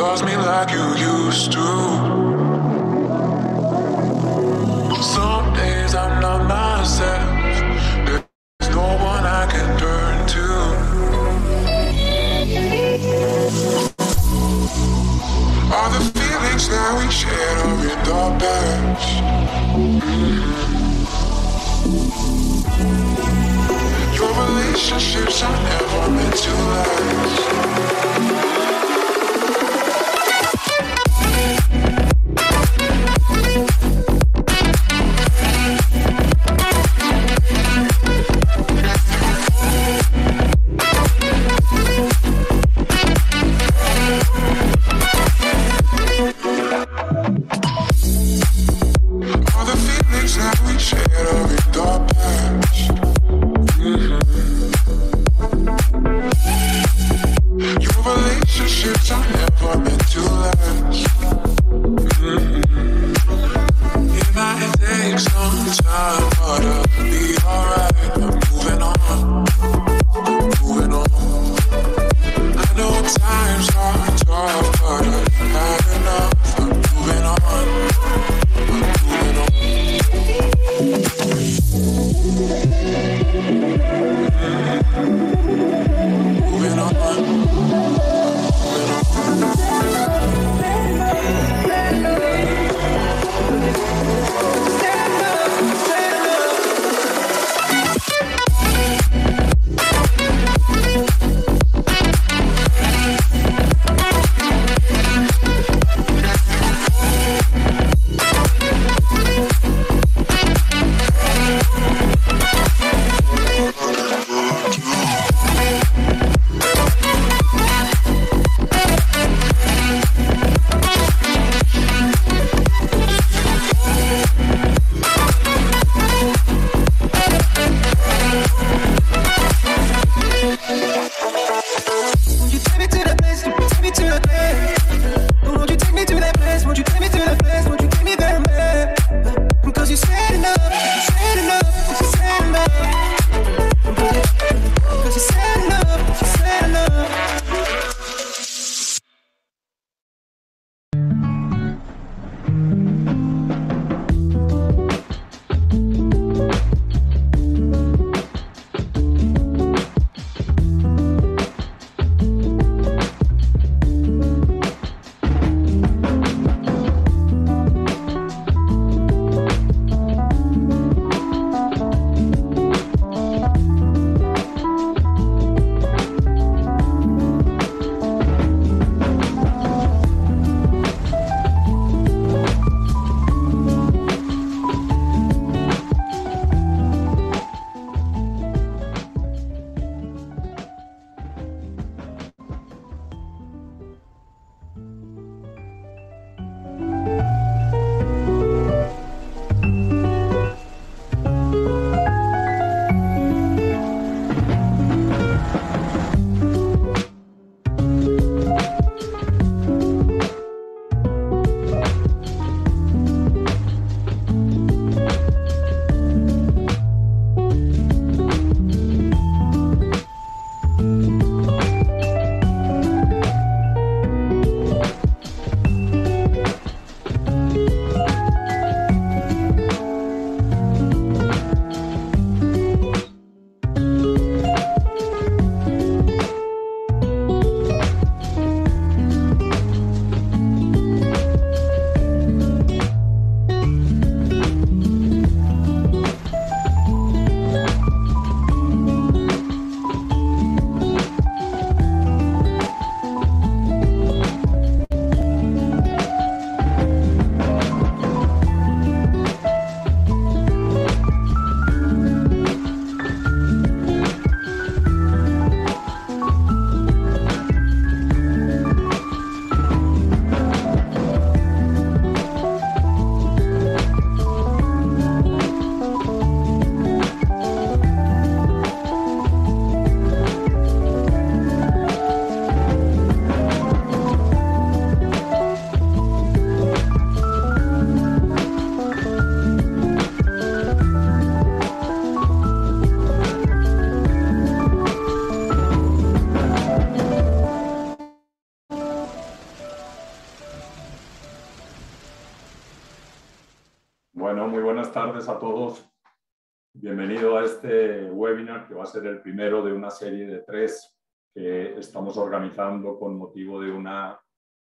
loves me like you used to. Some days I'm not myself. There's no one I can turn to. The feelings that we shared are in the past. Your relationships are never meant to last.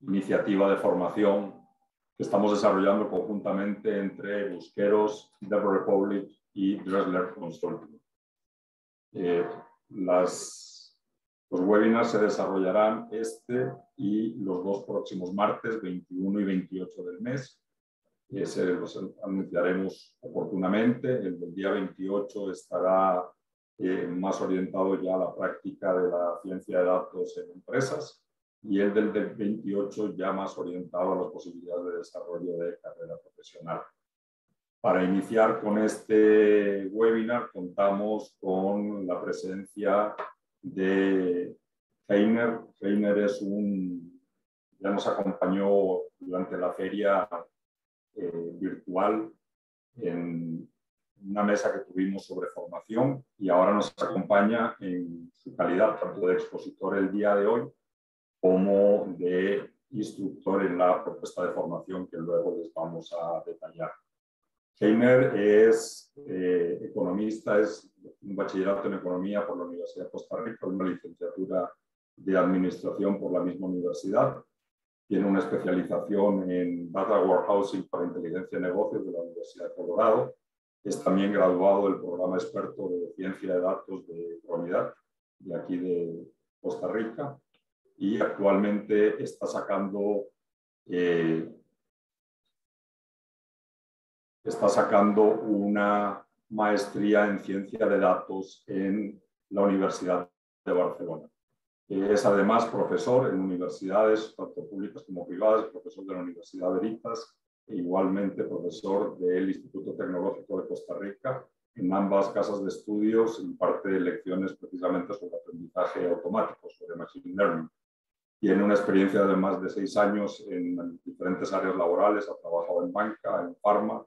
Iniciativa de formación que estamos desarrollando conjuntamente entre Busqueros, The Republic y Dressler Consulting. Eh, las, los webinars se desarrollarán este y los dos próximos martes, 21 y 28 del mes. Ese los anunciaremos oportunamente. El del día 28 estará eh, más orientado ya a la práctica de la ciencia de datos en empresas y el del, del 28 ya más orientado a las posibilidades de desarrollo de carrera profesional. Para iniciar con este webinar contamos con la presencia de Heiner. Heiner es un, ya nos acompañó durante la feria eh, virtual en una mesa que tuvimos sobre formación y ahora nos acompaña en su calidad tanto de expositor el día de hoy como de instructor en la propuesta de formación que luego les vamos a detallar. Heimer es eh, economista, es un bachillerato en economía por la Universidad de Costa Rica, una licenciatura de administración por la misma universidad. Tiene una especialización en Data Warehousing para Inteligencia de Negocios de la Universidad de Colorado es también graduado del programa experto de ciencia de datos de Unidad de aquí de Costa Rica y actualmente está sacando eh, está sacando una maestría en ciencia de datos en la Universidad de Barcelona. Es además profesor en universidades, tanto públicas como privadas, profesor de la Universidad Veritas igualmente profesor del Instituto Tecnológico de Costa Rica. En ambas casas de estudios imparte lecciones precisamente sobre aprendizaje automático, sobre Machine Learning. Tiene una experiencia de más de seis años en diferentes áreas laborales, ha trabajado en banca, en farma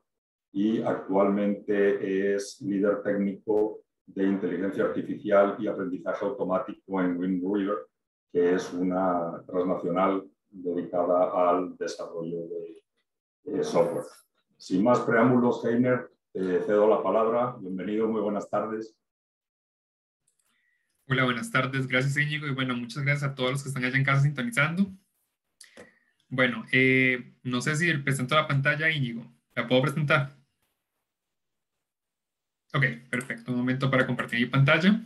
y actualmente es líder técnico de inteligencia artificial y aprendizaje automático en Wind River, que es una transnacional dedicada al desarrollo de eh, software. Sin más preámbulos, Heiner, te cedo la palabra. Bienvenido, muy buenas tardes. Hola, buenas tardes. Gracias, Íñigo. Y bueno, muchas gracias a todos los que están allá en casa sintonizando. Bueno, eh, no sé si presento la pantalla, Íñigo. ¿La puedo presentar? Ok, perfecto. Un momento para compartir mi pantalla.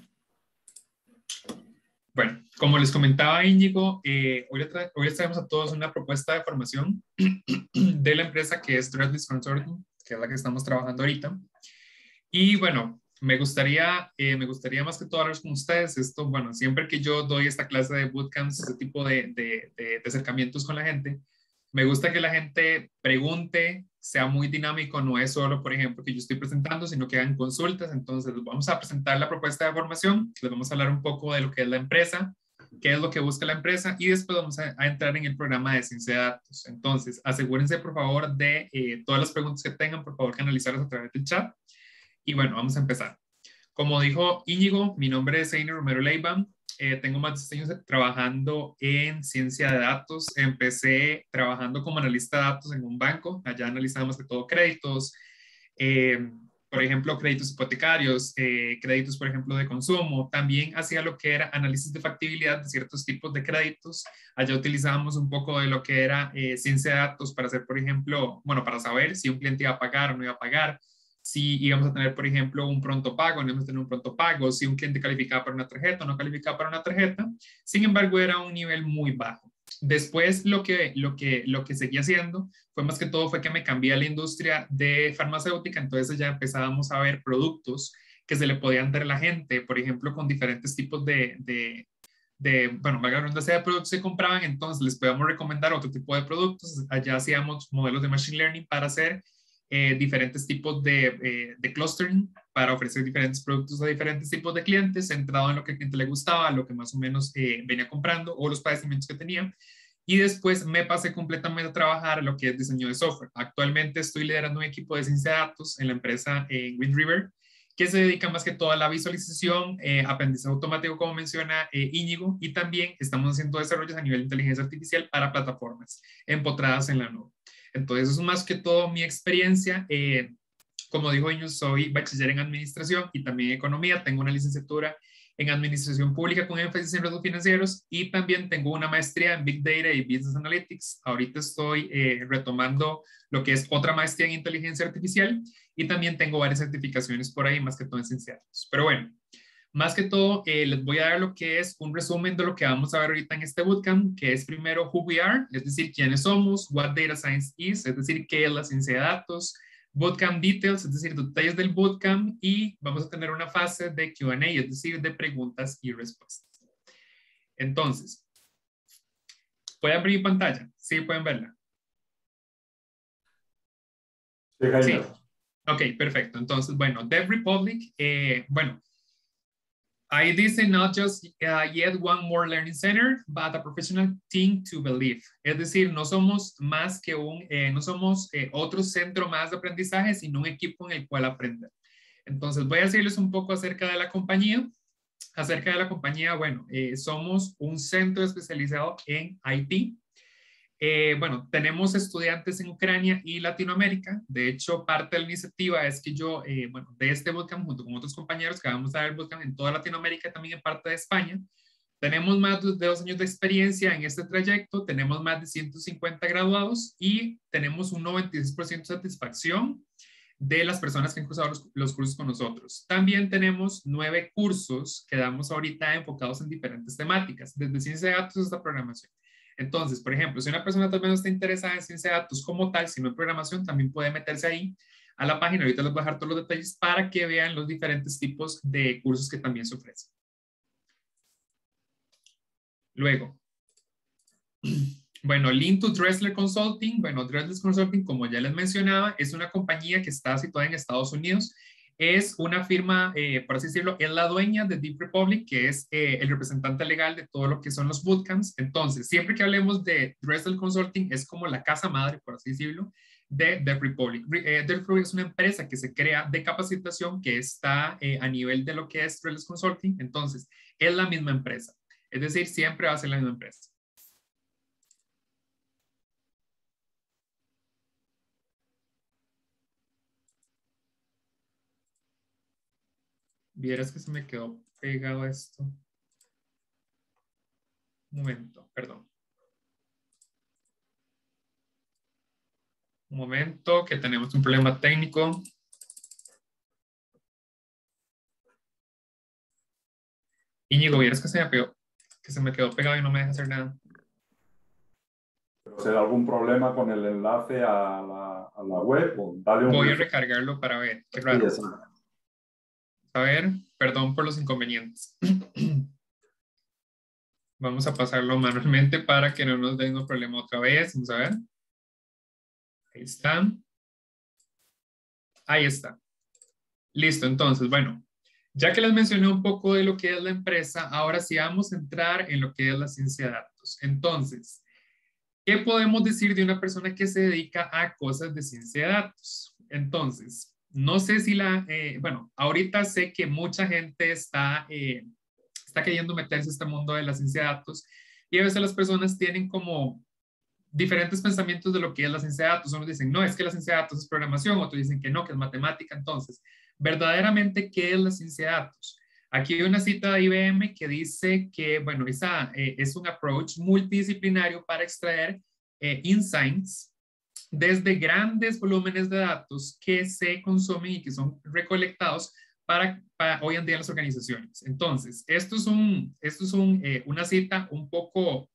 Bueno, como les comentaba Íñigo, eh, hoy, les traemos a todos una propuesta de formación de la empresa que es Threadless Consortium, que es la que estamos trabajando ahorita. Y bueno, me gustaría, eh, me gustaría más que todo hablar con ustedes. Esto, bueno, siempre que yo doy esta clase de bootcamps, este tipo de, de, acercamientos con la gente, me gusta que la gente pregunte, sea muy dinámico, no es solo, por ejemplo, que yo estoy presentando, sino que hagan consultas. Entonces, vamos a presentar la propuesta de formación, les vamos a hablar un poco de lo que es la empresa, qué es lo que busca la empresa y después vamos a, entrar en el programa de ciencia de datos. Entonces, asegúrense, por favor, de eh, todas las preguntas que tengan, por favor, canalizarlas a través del chat. Y bueno, vamos a empezar. Como dijo Íñigo, mi nombre es Einer Romero Leiva. Eh, tengo más de 10 años trabajando en ciencia de datos. Empecé trabajando como analista de datos en un banco. Allá analizamos de todo créditos, eh, por ejemplo, créditos hipotecarios, eh, créditos, por ejemplo, de consumo. También hacía lo que era análisis de factibilidad de ciertos tipos de créditos. Allá utilizábamos un poco de lo que era ciencia de datos para hacer, por ejemplo, bueno, para saber si un cliente iba a pagar o no iba a pagar si íbamos a tener, por ejemplo, un pronto pago, no íbamos a tener un pronto pago, si un cliente calificaba para una tarjeta o no calificaba para una tarjeta. Sin embargo, era un nivel muy bajo. Después, lo que, lo que, lo que seguía haciendo fue más que todo fue que me cambié a la industria de farmacéutica, entonces ya empezábamos a ver productos que se le podían dar a la gente, por ejemplo, con diferentes tipos de, de, de bueno, donde sea de productos que compraban, entonces les podíamos recomendar otro tipo de productos. Allá hacíamos modelos de Machine Learning para hacer eh, diferentes tipos de, eh, de, clustering para ofrecer diferentes productos a diferentes tipos de clientes, centrado en lo que al cliente le gustaba, lo que más o menos eh, venía comprando o los padecimientos que tenía. Y después me pasé completamente a trabajar lo que es diseño de software. Actualmente estoy liderando un equipo de ciencia de datos en la empresa en Wind River, que se dedica más que todo a la visualización, aprendizaje automático, como menciona Íñigo, y también estamos haciendo desarrollos a nivel de inteligencia artificial para plataformas empotradas en la nube. Entonces, es más que todo mi experiencia. Eh, como dijo yo soy bachiller en administración y también economía. Tengo una licenciatura en administración pública con énfasis en riesgos financieros y también tengo una maestría en Big Data y Business Analytics. Ahorita estoy eh, retomando lo que es otra maestría en inteligencia artificial y también tengo varias certificaciones por ahí, más que todo en ciencias. Pero bueno, más que todo, eh, les voy a dar lo que es un resumen de lo que vamos a ver ahorita en este bootcamp, que es primero who we are, es decir, quiénes somos, what data science is, es decir, qué es la ciencia de datos, bootcamp details, es decir, detalles del bootcamp y vamos a tener una fase de Q&A, es decir, de preguntas y respuestas. Entonces, ¿pueden abrir pantalla? Sí, pueden verla. Sí, Ok, perfecto. Entonces, bueno, Dev Republic, eh, bueno, Ahí dice, not just uh, yet one more learning center, but a professional team to believe. Es decir, no somos más que un, eh, no somos eh, otro centro más de aprendizaje, sino un equipo en el cual aprender. Entonces, voy a decirles un poco acerca de la compañía. Acerca de la compañía, bueno, eh, somos un centro especializado en IT. Eh, bueno, tenemos estudiantes en Ucrania y Latinoamérica. De hecho, parte de la iniciativa es que yo, eh, bueno, de este bootcamp, junto con otros compañeros que vamos a dar el bootcamp en toda Latinoamérica, también en parte de España, tenemos más de dos años de experiencia en este trayecto, tenemos más de 150 graduados y tenemos un 96% de satisfacción de las personas que han cursado los, los, cursos con nosotros. También tenemos nueve cursos que damos ahorita enfocados en diferentes temáticas, desde ciencia de datos hasta programación. Entonces, por ejemplo, si una persona tal vez no está interesada en ciencia de datos como tal, sino en programación, también puede meterse ahí a la página. Ahorita les voy a dejar todos los detalles para que vean los diferentes tipos de cursos que también se ofrecen. Luego, bueno, Link to Dressler Consulting. Bueno, Dressler Consulting, como ya les mencionaba, es una compañía que está situada en Estados Unidos es una firma, eh, por así decirlo, es la dueña de Deep Republic, que es eh, el representante legal de todo lo que son los bootcamps. Entonces, siempre que hablemos de Dressel Consulting, es como la casa madre, por así decirlo, de Deep Republic. Eh, Deep Republic es una empresa que se crea de capacitación que está eh, a nivel de lo que es Dressel Consulting. Entonces, es la misma empresa. Es decir, siempre va a ser la misma empresa. Vieras que se me quedó pegado esto. Un momento, perdón. Un momento, que tenemos un problema técnico. Íñigo, vieras que se me pegó, que se me quedó pegado y no me deja hacer nada. Pero será algún problema con el enlace a la, a la web. Dale un Voy a recargarlo para ver. Qué raro. Sí, A ver, perdón por los inconvenientes. Vamos a pasarlo manualmente para que no nos den un problema otra vez. Vamos a ver. Ahí está. Ahí está. Listo, entonces, bueno, ya que les mencioné un poco de lo que es la empresa, ahora sí vamos a entrar en lo que es la ciencia de datos. Entonces, ¿qué podemos decir de una persona que se dedica a cosas de ciencia de datos? Entonces, no sé si la, eh, bueno, ahorita sé que mucha gente está, eh, está queriendo meterse a este mundo de la ciencia de datos y a veces las personas tienen como diferentes pensamientos de lo que es la ciencia de datos. Unos dicen, no, es que la ciencia de datos es programación, otros dicen que no, que es matemática. Entonces, verdaderamente, ¿qué es la ciencia de datos? Aquí hay una cita de IBM que dice que, bueno, esa eh, es un approach multidisciplinario para extraer eh, insights desde grandes volúmenes de datos que se consumen y que son recolectados para, hoy en día las organizaciones. Entonces, esto es, un, esto es un, eh, una cita un poco,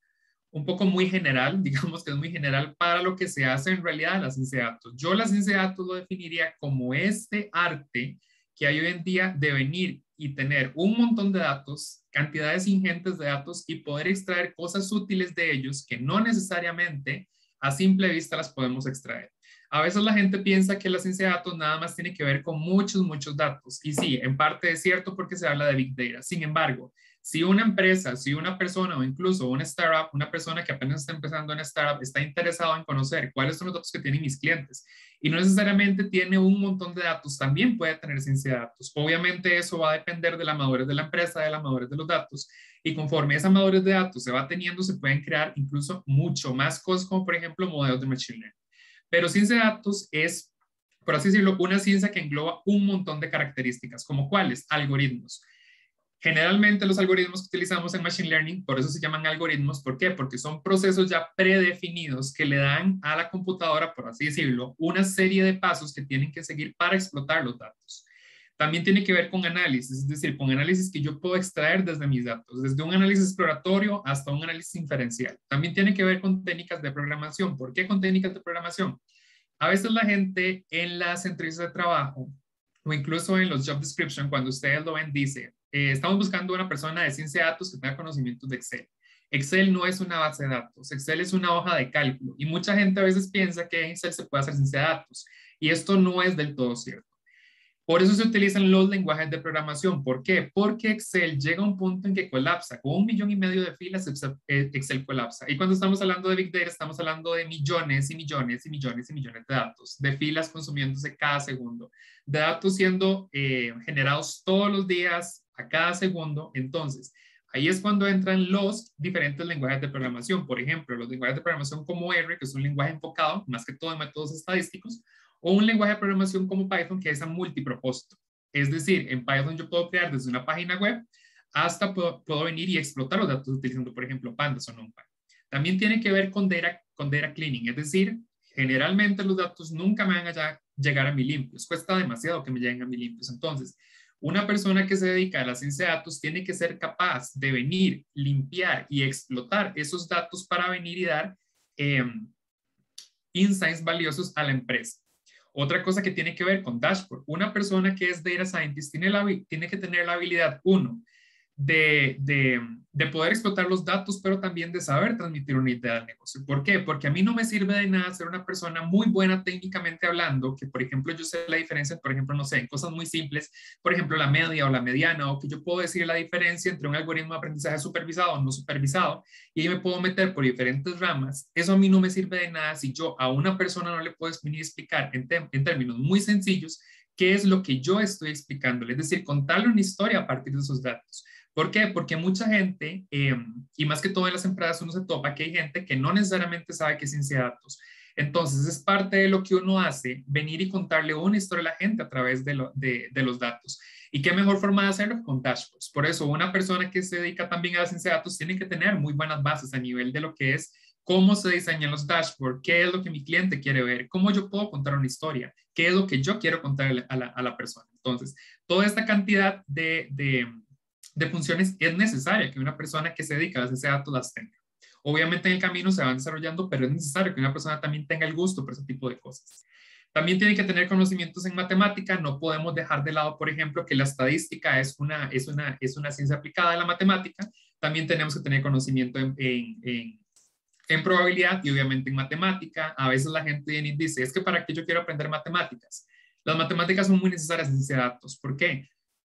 un poco muy general, digamos que es muy general para lo que se hace en realidad en la ciencia de datos. Yo la ciencia de datos lo definiría como este arte que hay hoy en día de venir y tener un montón de datos, cantidades ingentes de datos y poder extraer cosas útiles de ellos que no necesariamente a simple vista las podemos extraer. A veces la gente piensa que la ciencia de datos nada más tiene que ver con muchos, muchos datos. Y sí, en parte es cierto porque se habla de Big Data. Sin embargo, si una empresa, si una persona o incluso una startup, una persona que apenas está empezando en startup, está interesado en conocer cuáles son los datos que tienen mis clientes y no necesariamente tiene un montón de datos, también puede tener ciencia de datos. Obviamente eso va a depender de la madurez de la empresa, de la madurez de los datos y conforme esa madurez de datos se va teniendo, se pueden crear incluso mucho más cosas como por ejemplo modelos de machine learning. Pero ciencia de datos es, por así decirlo, una ciencia que engloba un montón de características, como cuáles, algoritmos. Generalmente los algoritmos que utilizamos en Machine Learning, por eso se llaman algoritmos, ¿por qué? Porque son procesos ya predefinidos que le dan a la computadora, por así decirlo, una serie de pasos que tienen que seguir para explotar los datos. También tiene que ver con análisis, es decir, con análisis que yo puedo extraer desde mis datos, desde un análisis exploratorio hasta un análisis inferencial. También tiene que ver con técnicas de programación. ¿Por qué con técnicas de programación? A veces la gente en las entrevistas de trabajo o incluso en los job description, cuando ustedes lo ven, dice, eh, estamos buscando una persona de ciencia de datos que tenga conocimientos de Excel. Excel no es una base de datos, Excel es una hoja de cálculo y mucha gente a veces piensa que en Excel se puede hacer ciencia de datos y esto no es del todo cierto. Por eso se utilizan los lenguajes de programación. ¿Por qué? Porque Excel llega a un punto en que colapsa. Con un millón y medio de filas, eh, Excel colapsa. Y cuando estamos hablando de Big Data, estamos hablando de millones y millones y millones y millones de datos, de filas consumiéndose cada segundo, de datos siendo eh, generados todos los días, a cada segundo. Entonces, ahí es cuando entran los diferentes lenguajes de programación. Por ejemplo, los lenguajes de programación como R, que es un lenguaje enfocado más que todo en métodos estadísticos, o un lenguaje de programación como Python que es a multipropósito. Es decir, en Python yo puedo crear desde una página web hasta puedo, venir y explotar los datos utilizando, por ejemplo, Pandas o NumPy. También tiene que ver con data, con data cleaning, es decir, generalmente los datos nunca me van a llegar a mi limpios, cuesta demasiado que me lleguen a mi limpios. Entonces, una persona que se dedica a la ciencia de datos tiene que ser capaz de venir, limpiar y explotar esos datos para venir y dar em, insights valiosos a la empresa. Otra cosa que tiene que ver con dashboard. Una persona que es data scientist tiene, la, tiene que tener la habilidad, uno, de, de, poder explotar los datos, pero también de saber transmitir una idea del negocio. ¿Por qué? Porque a mí no me sirve de nada ser una persona muy buena técnicamente hablando, que por ejemplo yo sé la diferencia, por ejemplo, no sé, en cosas muy simples, por ejemplo, la media o la mediana, o que yo puedo decir la diferencia entre un algoritmo de aprendizaje supervisado o no supervisado, y ahí me puedo meter por diferentes ramas. Eso a mí no me sirve de nada si yo a una persona no le puedo explicar en, en términos muy sencillos qué es lo que yo estoy explicándole, es decir, contarle una historia a partir de esos datos. ¿Por qué? Porque mucha gente, eh, y más que todo en las empresas, uno se topa que hay gente que no necesariamente sabe qué es ciencia de datos. Entonces, es parte de lo que uno hace, venir y contarle una historia a la gente a través de, de, los datos. ¿Y qué mejor forma de hacerlo con dashboards? Por eso, una persona que se dedica también a la ciencia de datos tiene que tener muy buenas bases a nivel de lo que es cómo se diseñan los dashboards, qué es lo que mi cliente quiere ver, cómo yo puedo contar una historia, qué es lo que yo quiero contarle a la, a la persona. Entonces, toda esta cantidad de, de de funciones es necesaria que una persona que se dedica a ese datos las tenga. Obviamente en el camino se van desarrollando, pero es necesario que una persona también tenga el gusto por ese tipo de cosas. También tiene que tener conocimientos en matemática. No podemos dejar de lado, por ejemplo, que la estadística es una, es una, es una ciencia aplicada a la matemática. También tenemos que tener conocimiento en, en, en, probabilidad y obviamente en matemática. A veces la gente viene y dice, es que para qué yo quiero aprender matemáticas. Las matemáticas son muy necesarias en ciencia de datos. ¿Por qué?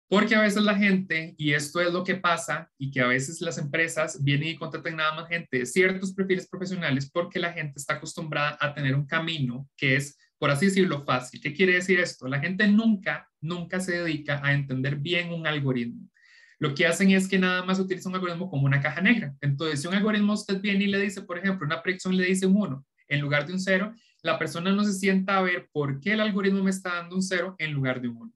Porque a veces la gente, y esto es lo que pasa, y que a veces las empresas vienen y contratan nada más gente de ciertos perfiles profesionales porque la gente está acostumbrada a tener un camino que es, por así decirlo, fácil. ¿Qué quiere decir esto? La gente nunca, nunca se dedica a entender bien un algoritmo. Lo que hacen es que nada más utiliza un algoritmo como una caja negra. Entonces, si un algoritmo usted viene y le dice, por ejemplo, una predicción le dice un 1 en lugar de un 0, la persona no se sienta a ver por qué el algoritmo me está dando un 0 en lugar de un 1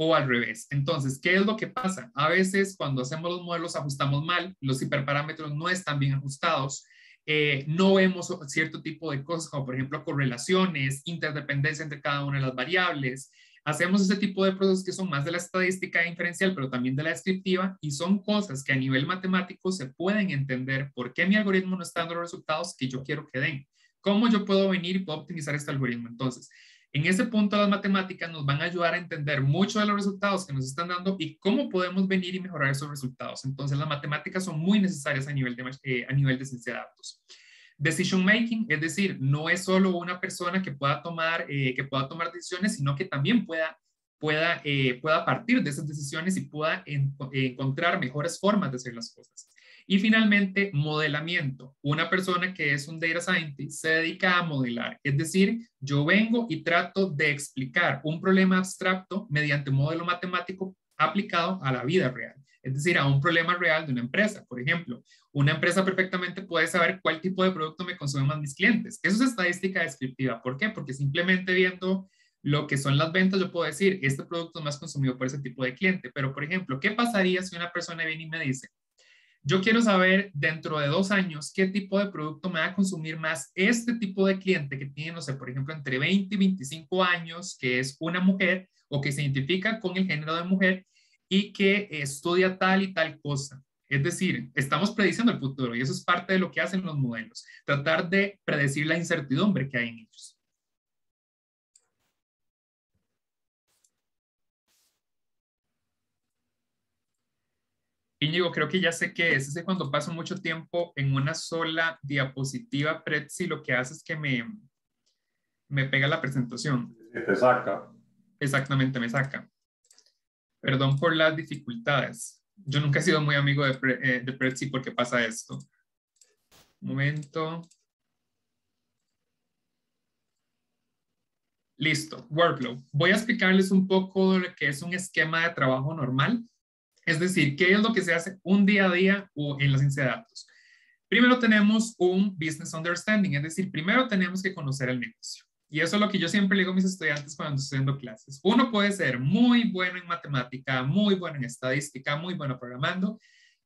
o al revés. Entonces, ¿qué es lo que pasa? A veces cuando hacemos los modelos ajustamos mal, los hiperparámetros no están bien ajustados, eh, no vemos cierto tipo de cosas como por ejemplo correlaciones, interdependencia entre cada una de las variables. Hacemos ese tipo de procesos que son más de la estadística inferencial, pero también de la descriptiva, y son cosas que a nivel matemático se pueden entender por qué mi algoritmo no está dando los resultados que yo quiero que den. ¿Cómo yo puedo venir y puedo optimizar este algoritmo? Entonces, en ese punto las matemáticas nos van a ayudar a entender mucho de los resultados que nos están dando y cómo podemos venir y mejorar esos resultados. Entonces las matemáticas son muy necesarias a nivel de, eh, a nivel de ciencia de datos. Decision making, es decir, no es solo una persona que pueda tomar, eh, que pueda tomar decisiones, sino que también pueda, pueda, eh, pueda partir de esas decisiones y pueda encontrar mejores formas de hacer las cosas. Y finalmente, modelamiento. Una persona que es un data scientist se dedica a modelar, es decir, yo vengo y trato de explicar un problema abstracto mediante un modelo matemático aplicado a la vida real, es decir, a un problema real de una empresa. Por ejemplo, Una empresa perfectamente puede saber cuál tipo de producto me consumen más mis clientes. Eso es estadística descriptiva. ¿Por qué? Porque simplemente viendo lo que son las ventas, yo puedo decir, este producto es más consumido por ese tipo de cliente. Pero, por ejemplo, ¿qué pasaría si una persona viene y me dice, yo quiero saber dentro de dos años qué tipo de producto me va a consumir más este tipo de cliente que tiene, no sé, por ejemplo, entre 20 y 25 años, que es una mujer o que se identifica con el género de mujer y que estudia tal y tal cosa. Es decir, estamos prediciendo el futuro y eso es parte de lo que hacen los modelos, tratar de predecir la incertidumbre que hay en ellos. Íñigo, creo que ya sé qué es. Es cuando paso mucho tiempo en una sola diapositiva Prezi, lo que hace es que me, me pega la presentación. Te saca. Exactamente, me saca. Perdón por las dificultades. Yo nunca he sido muy amigo de, eh, de Prezi porque pasa esto. Un momento. Listo, workflow. Voy a explicarles un poco de lo que es un esquema de trabajo normal es decir, ¿qué es lo que se hace un día a día o en la ciencia de datos? Primero tenemos un business understanding, es decir, primero tenemos que conocer el negocio. Y eso es lo que yo siempre le digo a mis estudiantes cuando estoy haciendo clases. Uno puede ser muy bueno en matemática, muy bueno en estadística, muy bueno programando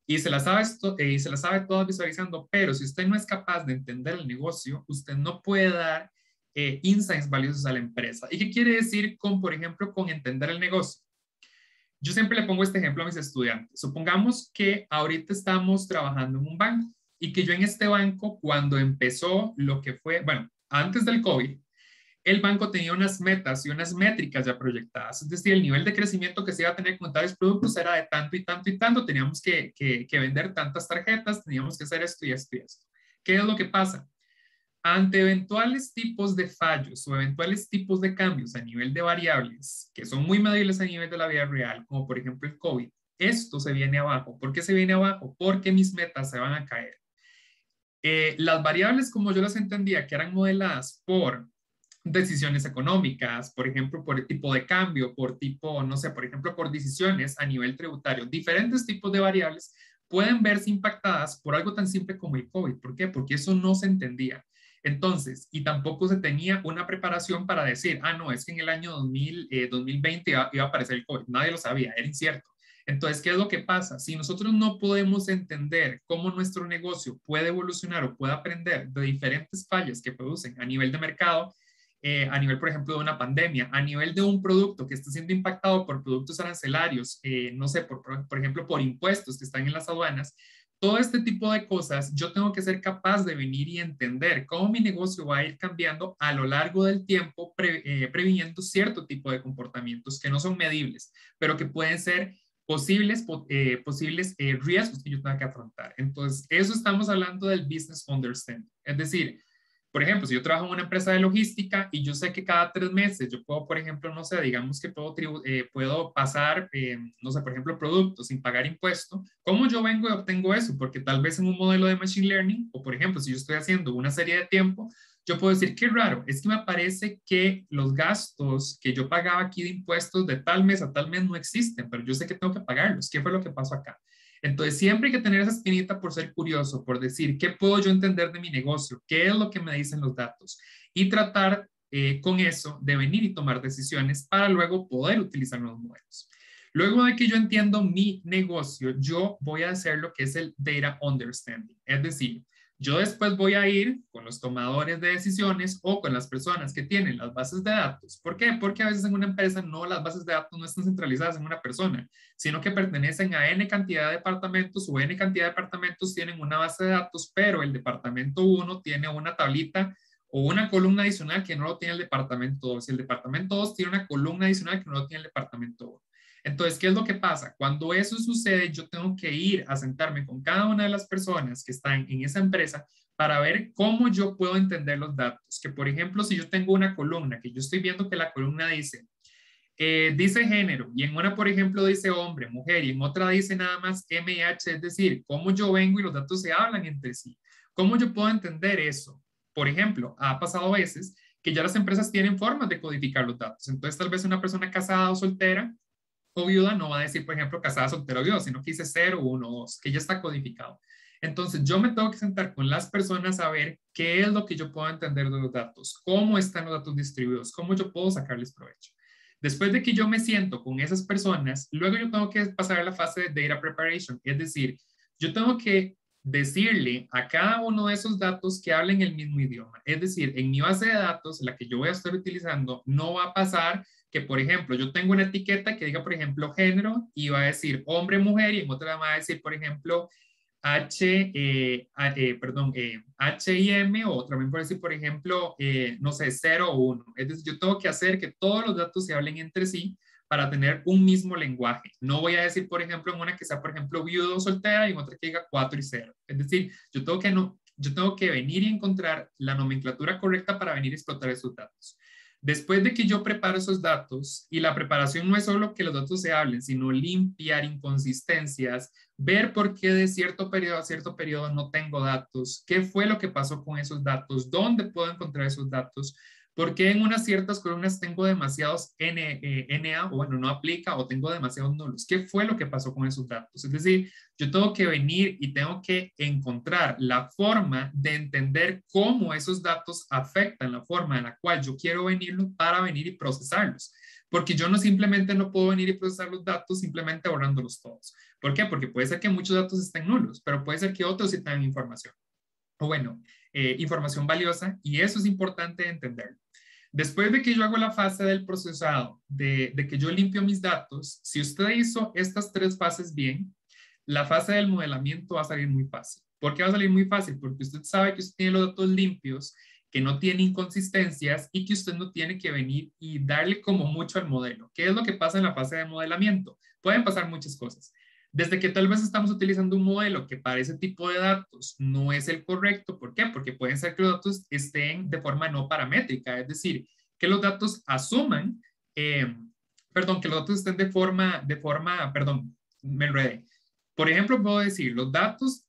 y se la sabe, eh, y se la sabe todas visualizando, pero si usted no es capaz de entender el negocio, usted no puede dar eh, insights valiosos a la empresa. ¿Y qué quiere decir con, por ejemplo, con entender el negocio? Yo siempre le pongo este ejemplo a mis estudiantes. Supongamos que ahorita estamos trabajando en un banco y que yo en este banco, cuando empezó lo que fue, bueno, antes del COVID, el banco tenía unas metas y unas métricas ya proyectadas. Es decir, el nivel de crecimiento que se iba a tener con tales productos era de tanto y tanto y tanto. Teníamos que, que, que vender tantas tarjetas, teníamos que hacer esto y esto y esto. ¿Qué es lo que pasa? Ante eventuales tipos de fallos o eventuales tipos de cambios a nivel de variables que son muy medibles a nivel de la vida real, como por ejemplo el COVID, esto se viene abajo. ¿Por qué se viene abajo? Porque mis metas se van a caer. Eh, las variables, como yo las entendía, que eran modeladas por decisiones económicas, por ejemplo, por tipo de cambio, por tipo, no sé, por ejemplo, por decisiones a nivel tributario, diferentes tipos de variables pueden verse impactadas por algo tan simple como el COVID. ¿Por qué? Porque eso no se entendía. Entonces, y tampoco se tenía una preparación para decir, ah, no, es que en el año 2000, 2020 iba, iba, a aparecer el COVID. Nadie lo sabía, era incierto. Entonces, ¿qué es lo que pasa? Si nosotros no podemos entender cómo nuestro negocio puede evolucionar o puede aprender de diferentes fallas que producen a nivel de mercado, eh, a nivel, por ejemplo, de una pandemia, a nivel de un producto que está siendo impactado por productos arancelarios, eh, no sé, por, por ejemplo, por impuestos que están en las aduanas, todo este tipo de cosas, yo tengo que ser capaz de venir y entender cómo mi negocio va a ir cambiando a lo largo del tiempo, eh, previniendo cierto tipo de comportamientos que no son medibles, pero que pueden ser posibles, eh, posibles eh, riesgos que yo tenga que afrontar. Entonces, eso estamos hablando del business understanding. Es decir, por ejemplo, si yo trabajo en una empresa de logística y yo sé que cada tres meses yo puedo, por ejemplo, no sé, digamos que puedo, eh, puedo pasar, eh, no sé, por ejemplo, productos sin pagar impuesto, ¿cómo yo vengo y obtengo eso? Porque tal vez en un modelo de Machine Learning, o por ejemplo, si yo estoy haciendo una serie de tiempo, yo puedo decir, qué raro, es que me parece que los gastos que yo pagaba aquí de impuestos de tal mes a tal mes no existen, pero yo sé que tengo que pagarlos. ¿Qué fue lo que pasó acá? Entonces, siempre hay que tener esa espinita por ser curioso, por decir, ¿qué puedo yo entender de mi negocio? ¿Qué es lo que me dicen los datos? Y tratar eh, con eso de venir y tomar decisiones para luego poder utilizar los modelos. Luego de que yo entiendo mi negocio, yo voy a hacer lo que es el data understanding, es decir, yo después voy a ir con los tomadores de decisiones o con las personas que tienen las bases de datos. ¿Por qué? Porque a veces en una empresa no las bases de datos no están centralizadas en una persona, sino que pertenecen a N cantidad de departamentos o N cantidad de departamentos tienen una base de datos, pero el departamento 1 tiene una tablita o una columna adicional que no lo tiene el departamento 2. Y el departamento 2 tiene una columna adicional que no lo tiene el departamento 1. Entonces, ¿qué es lo que pasa? Cuando eso sucede, yo tengo que ir a sentarme con cada una de las personas que están en esa empresa para ver cómo yo puedo entender los datos. Que, por ejemplo, si yo tengo una columna, que yo estoy viendo que la columna dice, eh, dice género, y en una, por ejemplo, dice hombre, mujer, y en otra dice nada más MH, es decir, cómo yo vengo y los datos se hablan entre sí. ¿Cómo yo puedo entender eso? Por ejemplo, ha pasado a veces que ya las empresas tienen formas de codificar los datos. Entonces, tal vez una persona casada o soltera o viuda no va a decir, por ejemplo, casada, soltera o viuda, sino que dice 0, 1, 2, que ya está codificado. Entonces, yo me tengo que sentar con las personas a ver qué es lo que yo puedo entender de los datos, cómo están los datos distribuidos, cómo yo puedo sacarles provecho. Después de que yo me siento con esas personas, luego yo tengo que pasar a la fase de data preparation, es decir, yo tengo que decirle a cada uno de esos datos que hablen el mismo idioma. Es decir, en mi base de datos, la que yo voy a estar utilizando, no va a pasar que, por ejemplo, yo tengo una etiqueta que diga, por ejemplo, género y va a decir hombre, mujer y en otra va a decir, por ejemplo, H, eh, eh, perdón, eh, H y M, o también puede decir, por ejemplo, eh, no sé, 0 o 1. Es decir, yo tengo que hacer que todos los datos se hablen entre sí para tener un mismo lenguaje. No voy a decir, por ejemplo, en una que sea, por ejemplo, viudo o soltera y en otra que diga 4 y 0. Es decir, yo tengo que, no, yo tengo que venir y encontrar la nomenclatura correcta para venir a explotar esos datos. Después de que yo preparo esos datos, y la preparación no es solo que los datos se hablen, sino limpiar inconsistencias, ver por qué de cierto periodo a cierto periodo no tengo datos, qué fue lo que pasó con esos datos, dónde puedo encontrar esos datos, ¿Por qué en unas ciertas columnas tengo demasiados N, eh, NA o bueno, no aplica o tengo demasiados nulos? ¿Qué fue lo que pasó con esos datos? Es decir, yo tengo que venir y tengo que encontrar la forma de entender cómo esos datos afectan la forma en la cual yo quiero venirlos para venir y procesarlos. Porque yo no simplemente no puedo venir y procesar los datos simplemente borrándolos todos. ¿Por qué? Porque puede ser que muchos datos estén nulos, pero puede ser que otros sí tengan información. O bueno, eh, información valiosa y eso es importante entender. Después de que yo hago la fase del procesado, de, que yo limpio mis datos, si usted hizo estas tres fases bien, la fase del modelamiento va a salir muy fácil. ¿Por qué va a salir muy fácil? Porque usted sabe que usted tiene los datos limpios, que no tiene inconsistencias y que usted no tiene que venir y darle como mucho al modelo. ¿Qué es lo que pasa en la fase de modelamiento? Pueden pasar muchas cosas. Desde que tal vez estamos utilizando un modelo que para ese tipo de datos no es el correcto. ¿Por qué? Porque pueden ser que los datos estén de forma no paramétrica, es decir, que los datos asuman, eh, perdón, que los datos estén de forma, de forma, perdón, me enredé. Por ejemplo, puedo decir, los datos,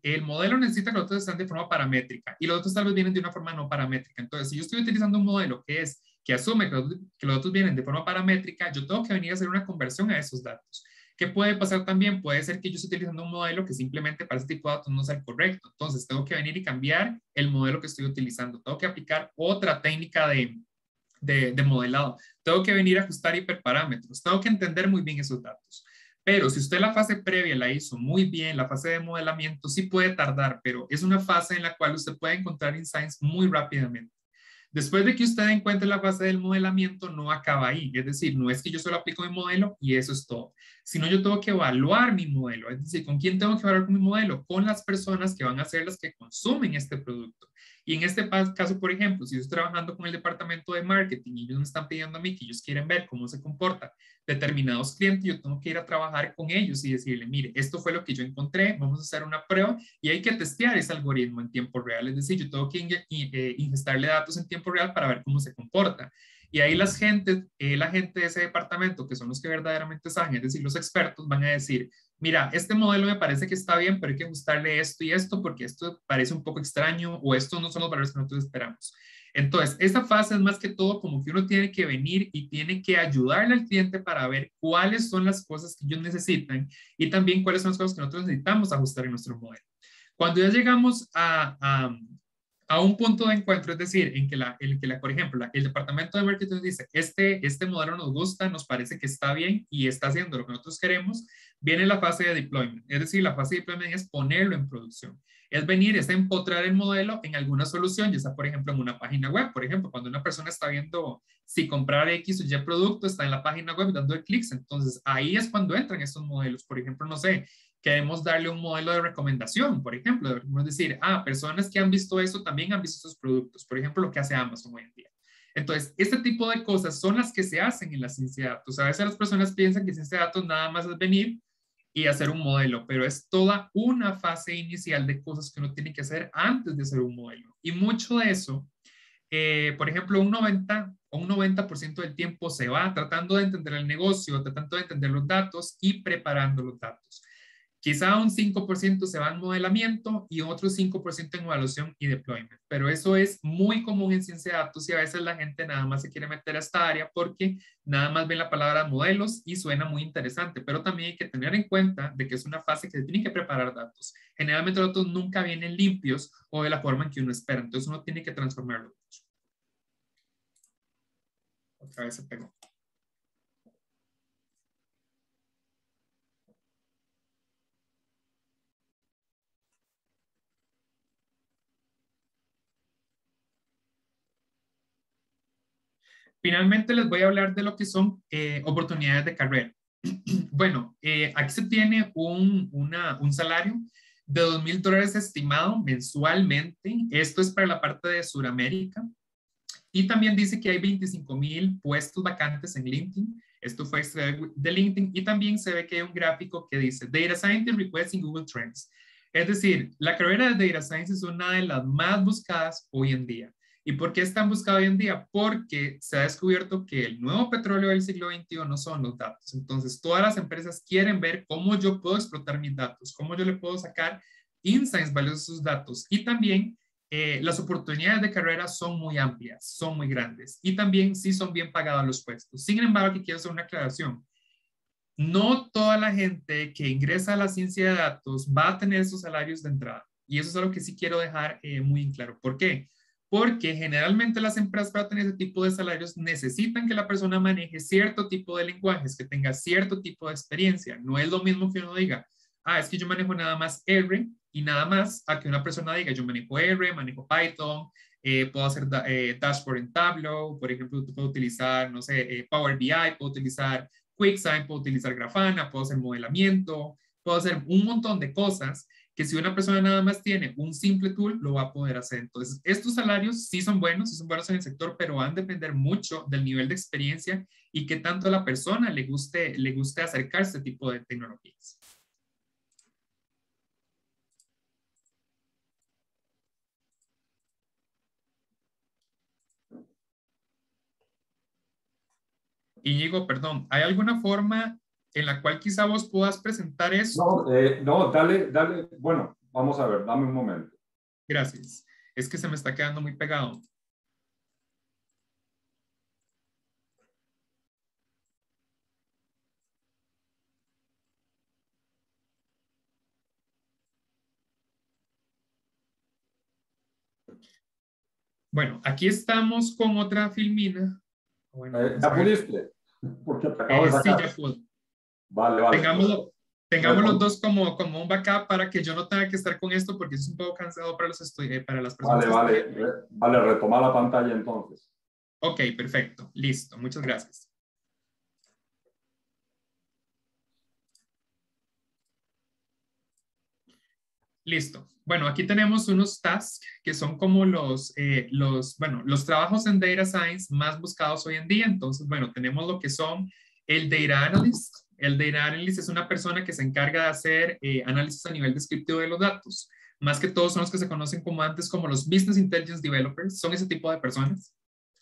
el modelo necesita que los datos estén de forma paramétrica y los datos tal vez vienen de una forma no paramétrica. Entonces, si yo estoy utilizando un modelo que es que asume que los, que los datos vienen de forma paramétrica, yo tengo que venir a hacer una conversión a esos datos. ¿Qué puede pasar también? Puede ser que yo esté utilizando un modelo que simplemente para ese tipo de datos no sea el correcto. Entonces, tengo que venir y cambiar el modelo que estoy utilizando. Tengo que aplicar otra técnica de, de, de modelado. Tengo que venir a ajustar hiperparámetros. Tengo que entender muy bien esos datos. Pero si usted la fase previa la hizo muy bien, la fase de modelamiento sí puede tardar, pero es una fase en la cual usted puede encontrar insights muy rápidamente. Después de que usted encuentre la fase del modelamiento, no acaba ahí. Es decir, no es que yo solo aplico mi modelo y eso es todo, sino yo tengo que evaluar mi modelo. Es decir, ¿con quién tengo que evaluar mi modelo? Con las personas que van a ser las que consumen este producto. Y en este caso, por ejemplo, si yo estoy trabajando con el departamento de marketing y ellos me están pidiendo a mí que ellos quieren ver cómo se comporta determinados clientes, yo tengo que ir a trabajar con ellos y decirle, mire, esto fue lo que yo encontré, vamos a hacer una prueba y hay que testear ese algoritmo en tiempo real. Es decir, yo tengo que eh, ingestarle datos en tiempo real para ver cómo se comporta. Y ahí las gente, eh, la gente de ese departamento, que son los que verdaderamente saben, es decir, los expertos, van a decir, mira, este modelo me parece que está bien, pero hay que ajustarle esto y esto porque esto parece un poco extraño o estos no son los valores que nosotros esperamos. Entonces, esta fase es más que todo como que uno tiene que venir y tiene que ayudarle al cliente para ver cuáles son las cosas que ellos necesitan y también cuáles son las cosas que nosotros necesitamos ajustar en nuestro modelo. Cuando ya llegamos a, a un punto de encuentro, es decir, en que, la, el que la, por ejemplo, el departamento de marketing dice, este, este modelo nos gusta, nos parece que está bien y está haciendo lo que nosotros queremos, viene la fase de deployment. Es decir, la fase de deployment es ponerlo en producción. Es venir, es empotrar el modelo en alguna solución, ya sea, por ejemplo, en una página web. Por ejemplo, cuando una persona está viendo si comprar X o Y producto, está en la página web dando clics. Entonces, ahí es cuando entran estos modelos. Por ejemplo, no sé, queremos darle un modelo de recomendación, por ejemplo, debemos decir, ah, personas que han visto eso también han visto esos productos, por ejemplo, lo que hace Amazon hoy en día. Entonces, este tipo de cosas son las que se hacen en la ciencia de datos. A veces las personas piensan que ciencia de datos nada más es venir y hacer un modelo, pero es toda una fase inicial de cosas que uno tiene que hacer antes de hacer un modelo. Y mucho de eso, eh, por ejemplo, un 90 o un 90% del tiempo se va tratando de entender el negocio, tratando de entender los datos y preparando los datos. Quizá un 5% se va en modelamiento y otro 5% en evaluación y deployment. Pero eso es muy común en ciencia de datos y a veces la gente nada más se quiere meter a esta área porque nada más ven la palabra modelos y suena muy interesante. Pero también hay que tener en cuenta de que es una fase que se tiene que preparar datos. Generalmente los datos nunca vienen limpios o de la forma en que uno espera. Entonces uno tiene que transformarlos. Otra vez se pegó. Finalmente les voy a hablar de lo que son eh, oportunidades de carrera. bueno, eh, aquí se tiene un, un salario de dos mil dólares estimado mensualmente. Esto es para la parte de Sudamérica. Y también dice que hay 25 mil puestos vacantes en LinkedIn. Esto fue de LinkedIn. Y también se ve que hay un gráfico que dice Data Scientist Requests in Google Trends. Es decir, la carrera de Data Science es una de las más buscadas hoy en día. ¿Y por qué están buscados hoy en día? Porque se ha descubierto que el nuevo petróleo del siglo XXI no son los datos. Entonces, todas las empresas quieren ver cómo yo puedo explotar mis datos, cómo yo le puedo sacar insights valiosos a sus datos. Y también eh, las oportunidades de carrera son muy amplias, son muy grandes. Y también sí son bien pagados los puestos. Sin embargo, aquí quiero hacer una aclaración. No toda la gente que ingresa a la ciencia de datos va a tener esos salarios de entrada. Y eso es algo que sí quiero dejar eh, muy en claro. ¿Por qué? Porque generalmente las empresas para tener ese tipo de salarios necesitan que la persona maneje cierto tipo de lenguajes, que tenga cierto tipo de experiencia. No es lo mismo que uno diga, ah, es que yo manejo nada más R y nada más, a que una persona diga, yo manejo R, manejo Python, eh, puedo hacer eh, dashboard en Tableau, por ejemplo, puedo utilizar, no sé, eh, Power BI, puedo utilizar QuickSign, puedo utilizar Grafana, puedo hacer modelamiento, puedo hacer un montón de cosas que si una persona nada más tiene un simple tool, lo va a poder hacer. Entonces, estos salarios sí son buenos, sí son buenos en el sector, pero van a depender mucho del nivel de experiencia y qué tanto a la persona le guste, le guste acercarse a este tipo de tecnologías. Íñigo, perdón, ¿hay alguna forma en la cual quizá vos puedas presentar eso. No, eh, no, dale, dale, bueno, vamos a ver, dame un momento. Gracias. Es que se me está quedando muy pegado. Bueno, aquí estamos con otra filmina. Bueno, eh, ¿Ya pudiste? Porque te acabo de eh, Sí, ya pude. Vale, vale. Tengámoslo, tengamos los dos como, como un backup para que yo no tenga que estar con esto porque es un poco cansado para, los eh, para las personas. Vale, vale. Vale, retoma la pantalla entonces. Ok, perfecto. Listo. Muchas gracias. Listo. Bueno, aquí tenemos unos tasks que son como los, eh, los, bueno, los trabajos en Data Science más buscados hoy en día. Entonces, bueno, tenemos lo que son el Data Analyst, el Data Analyst es una persona que se encarga de hacer eh, análisis a nivel descriptivo de los datos. Más que todos son los que se conocen como antes como los Business Intelligence Developers, son ese tipo de personas,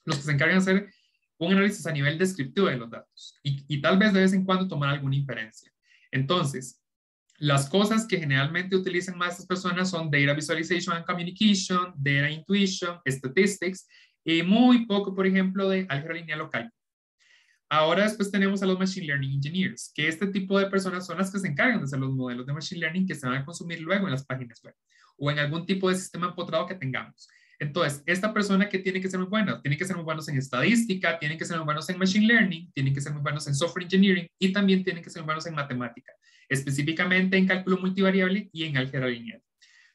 los que se encargan de hacer un análisis a nivel descriptivo de los datos y, tal vez de vez en cuando tomar alguna inferencia. Entonces, las cosas que generalmente utilizan más estas personas son Data Visualization and Communication, Data Intuition, Statistics y muy poco, por ejemplo, de álgebra lineal local. Ahora después tenemos a los Machine Learning Engineers, que este tipo de personas son las que se encargan de hacer los modelos de Machine Learning que se van a consumir luego en las páginas web o en algún tipo de sistema empotrado que tengamos. Entonces, esta persona que tiene que ser muy buena, tiene que ser muy buenos en estadística, tienen que ser muy buenos en Machine Learning, tienen que ser muy buenos en Software Engineering y también tienen que ser muy buenos en matemática, específicamente en cálculo multivariable y en álgebra lineal.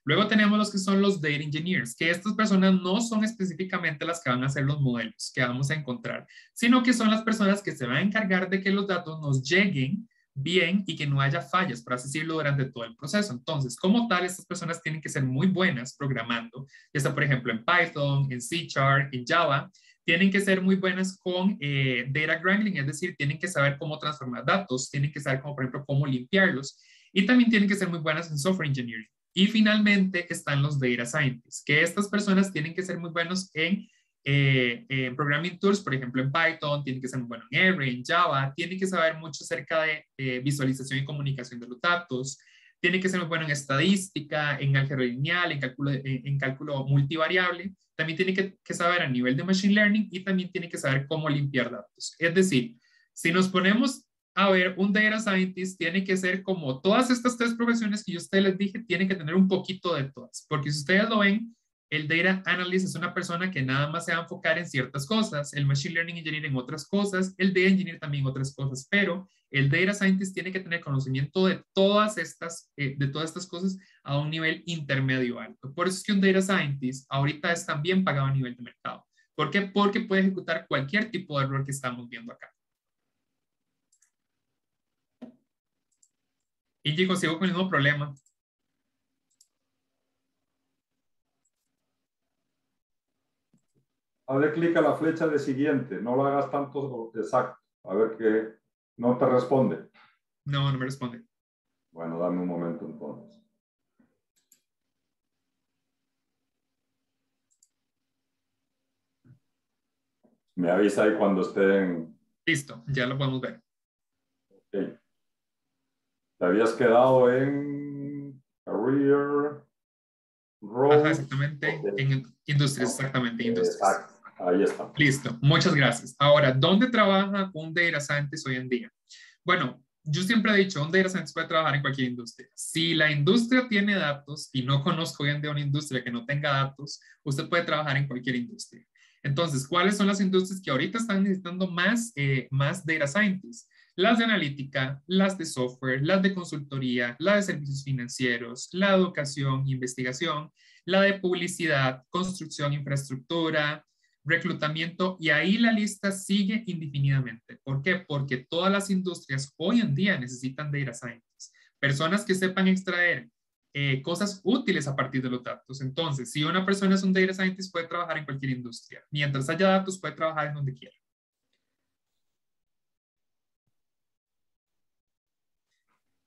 Luego tenemos los que son los data engineers, que estas personas no son específicamente las que van a hacer los modelos que vamos a encontrar, sino que son las personas que se van a encargar de que los datos nos lleguen bien y que no haya fallas, por así decirlo, durante todo el proceso. Entonces, como tal, estas personas tienen que ser muy buenas programando, ya sea, por ejemplo, en Python, en C en Java, tienen que ser muy buenas con eh, data wrangling, es decir, tienen que saber cómo transformar datos, tienen que saber, por ejemplo, cómo limpiarlos, y también tienen que ser muy buenas en software engineering. Y finalmente están los data scientists, que estas personas tienen que ser muy buenos en, eh, programming tools, por ejemplo en Python, tienen que ser muy buenos en R, en Java, tienen que saber mucho acerca de eh, visualización y comunicación de los datos, tiene que ser muy bueno en estadística, en álgebra lineal, en cálculo, en, cálculo multivariable, también tiene que, que, saber a nivel de machine learning y también tiene que saber cómo limpiar datos. Es decir, si nos ponemos a ver, un data scientist tiene que ser como todas estas tres profesiones que yo a ustedes les dije, tiene que tener un poquito de todas, porque si ustedes lo ven, el data analyst es una persona que nada más se va a enfocar en ciertas cosas, el machine learning engineer en otras cosas, el data engineer también en otras cosas, pero el data scientist tiene que tener conocimiento de todas estas, eh, de todas estas cosas a un nivel intermedio alto. Por eso es que un data scientist ahorita es también pagado a nivel de mercado. ¿Por qué? Porque puede ejecutar cualquier tipo de error que estamos viendo acá. Y chicos, sigo con el mismo problema. Hazle clic a la flecha de siguiente, no lo hagas tanto exacto. A ver que no te responde. No, no me responde. Bueno, dame un momento entonces. Me avisa ahí cuando estén. Listo, ya lo podemos ver. Te habías quedado en Career, Ajá, exactamente, en Industrias, exactamente, Industrias. Exacto, ahí está. Listo, muchas gracias. Ahora, ¿dónde trabaja un data scientist hoy en día? Bueno, yo siempre he dicho, un data scientist puede trabajar en cualquier industria. Si la industria tiene datos, y no conozco hoy en día una industria que no tenga datos, usted puede trabajar en cualquier industria. Entonces, ¿cuáles son las industrias que ahorita están necesitando más, eh, más data scientists? Las de analítica, las de software, las de consultoría, la de servicios financieros, la de educación investigación, la de publicidad, construcción, infraestructura, reclutamiento y ahí la lista sigue indefinidamente. ¿Por qué? Porque todas las industrias hoy en día necesitan data scientists, personas que sepan extraer eh, cosas útiles a partir de los datos. Entonces, si una persona es un data scientist, puede trabajar en cualquier industria. Mientras haya datos, puede trabajar en donde quiera.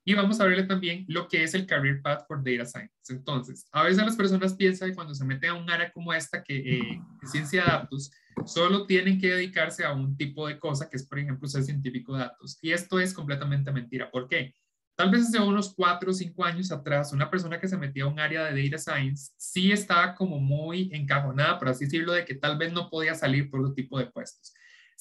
Y vamos a verle también lo que es el Career Path for Data Science. Entonces, a veces las personas piensan que cuando se meten a un área como esta, que eh, es ciencia de datos, solo tienen que dedicarse a un tipo de cosa, que es, por ejemplo, ser científico de datos. Y esto es completamente mentira. ¿Por qué? Tal vez hace unos cuatro o cinco años atrás, una persona que se metía a un área de data science sí estaba como muy encajonada, por así decirlo, de que tal vez no podía salir por otro tipo de puestos.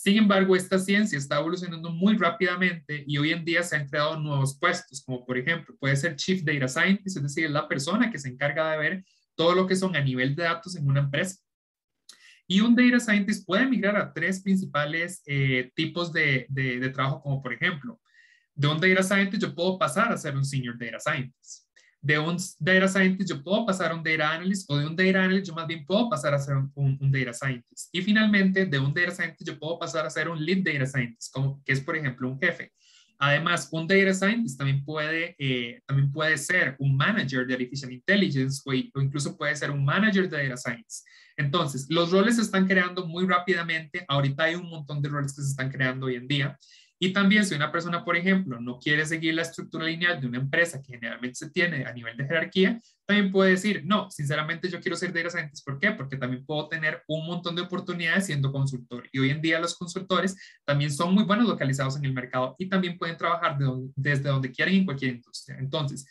Sin embargo, esta ciencia está evolucionando muy rápidamente y hoy en día se han creado nuevos puestos, como por ejemplo, puede ser Chief Data Scientist, es decir, la persona que se encarga de ver todo lo que son a nivel de datos en una empresa. Y un Data Scientist puede migrar a tres principales eh, tipos de, de trabajo, como por ejemplo, de un Data Scientist yo puedo pasar a ser un Senior Data Scientist de un data scientist yo puedo pasar a un data analyst o de un data analyst yo más bien puedo pasar a ser un, data scientist. Y finalmente, de un data scientist yo puedo pasar a ser un lead data scientist, como que es por ejemplo un jefe. Además, un data scientist también puede, eh, también puede ser un manager de artificial intelligence o, o, incluso puede ser un manager de data science. Entonces, los roles se están creando muy rápidamente. Ahorita hay un montón de roles que se están creando hoy en día. Y también si una persona, por ejemplo, no quiere seguir la estructura lineal de una empresa que generalmente se tiene a nivel de jerarquía, también puede decir, no, sinceramente yo quiero ser data scientist. ¿Por qué? Porque también puedo tener un montón de oportunidades siendo consultor. Y hoy en día los consultores también son muy buenos localizados en el mercado y también pueden trabajar desde donde quieran en cualquier industria. Entonces,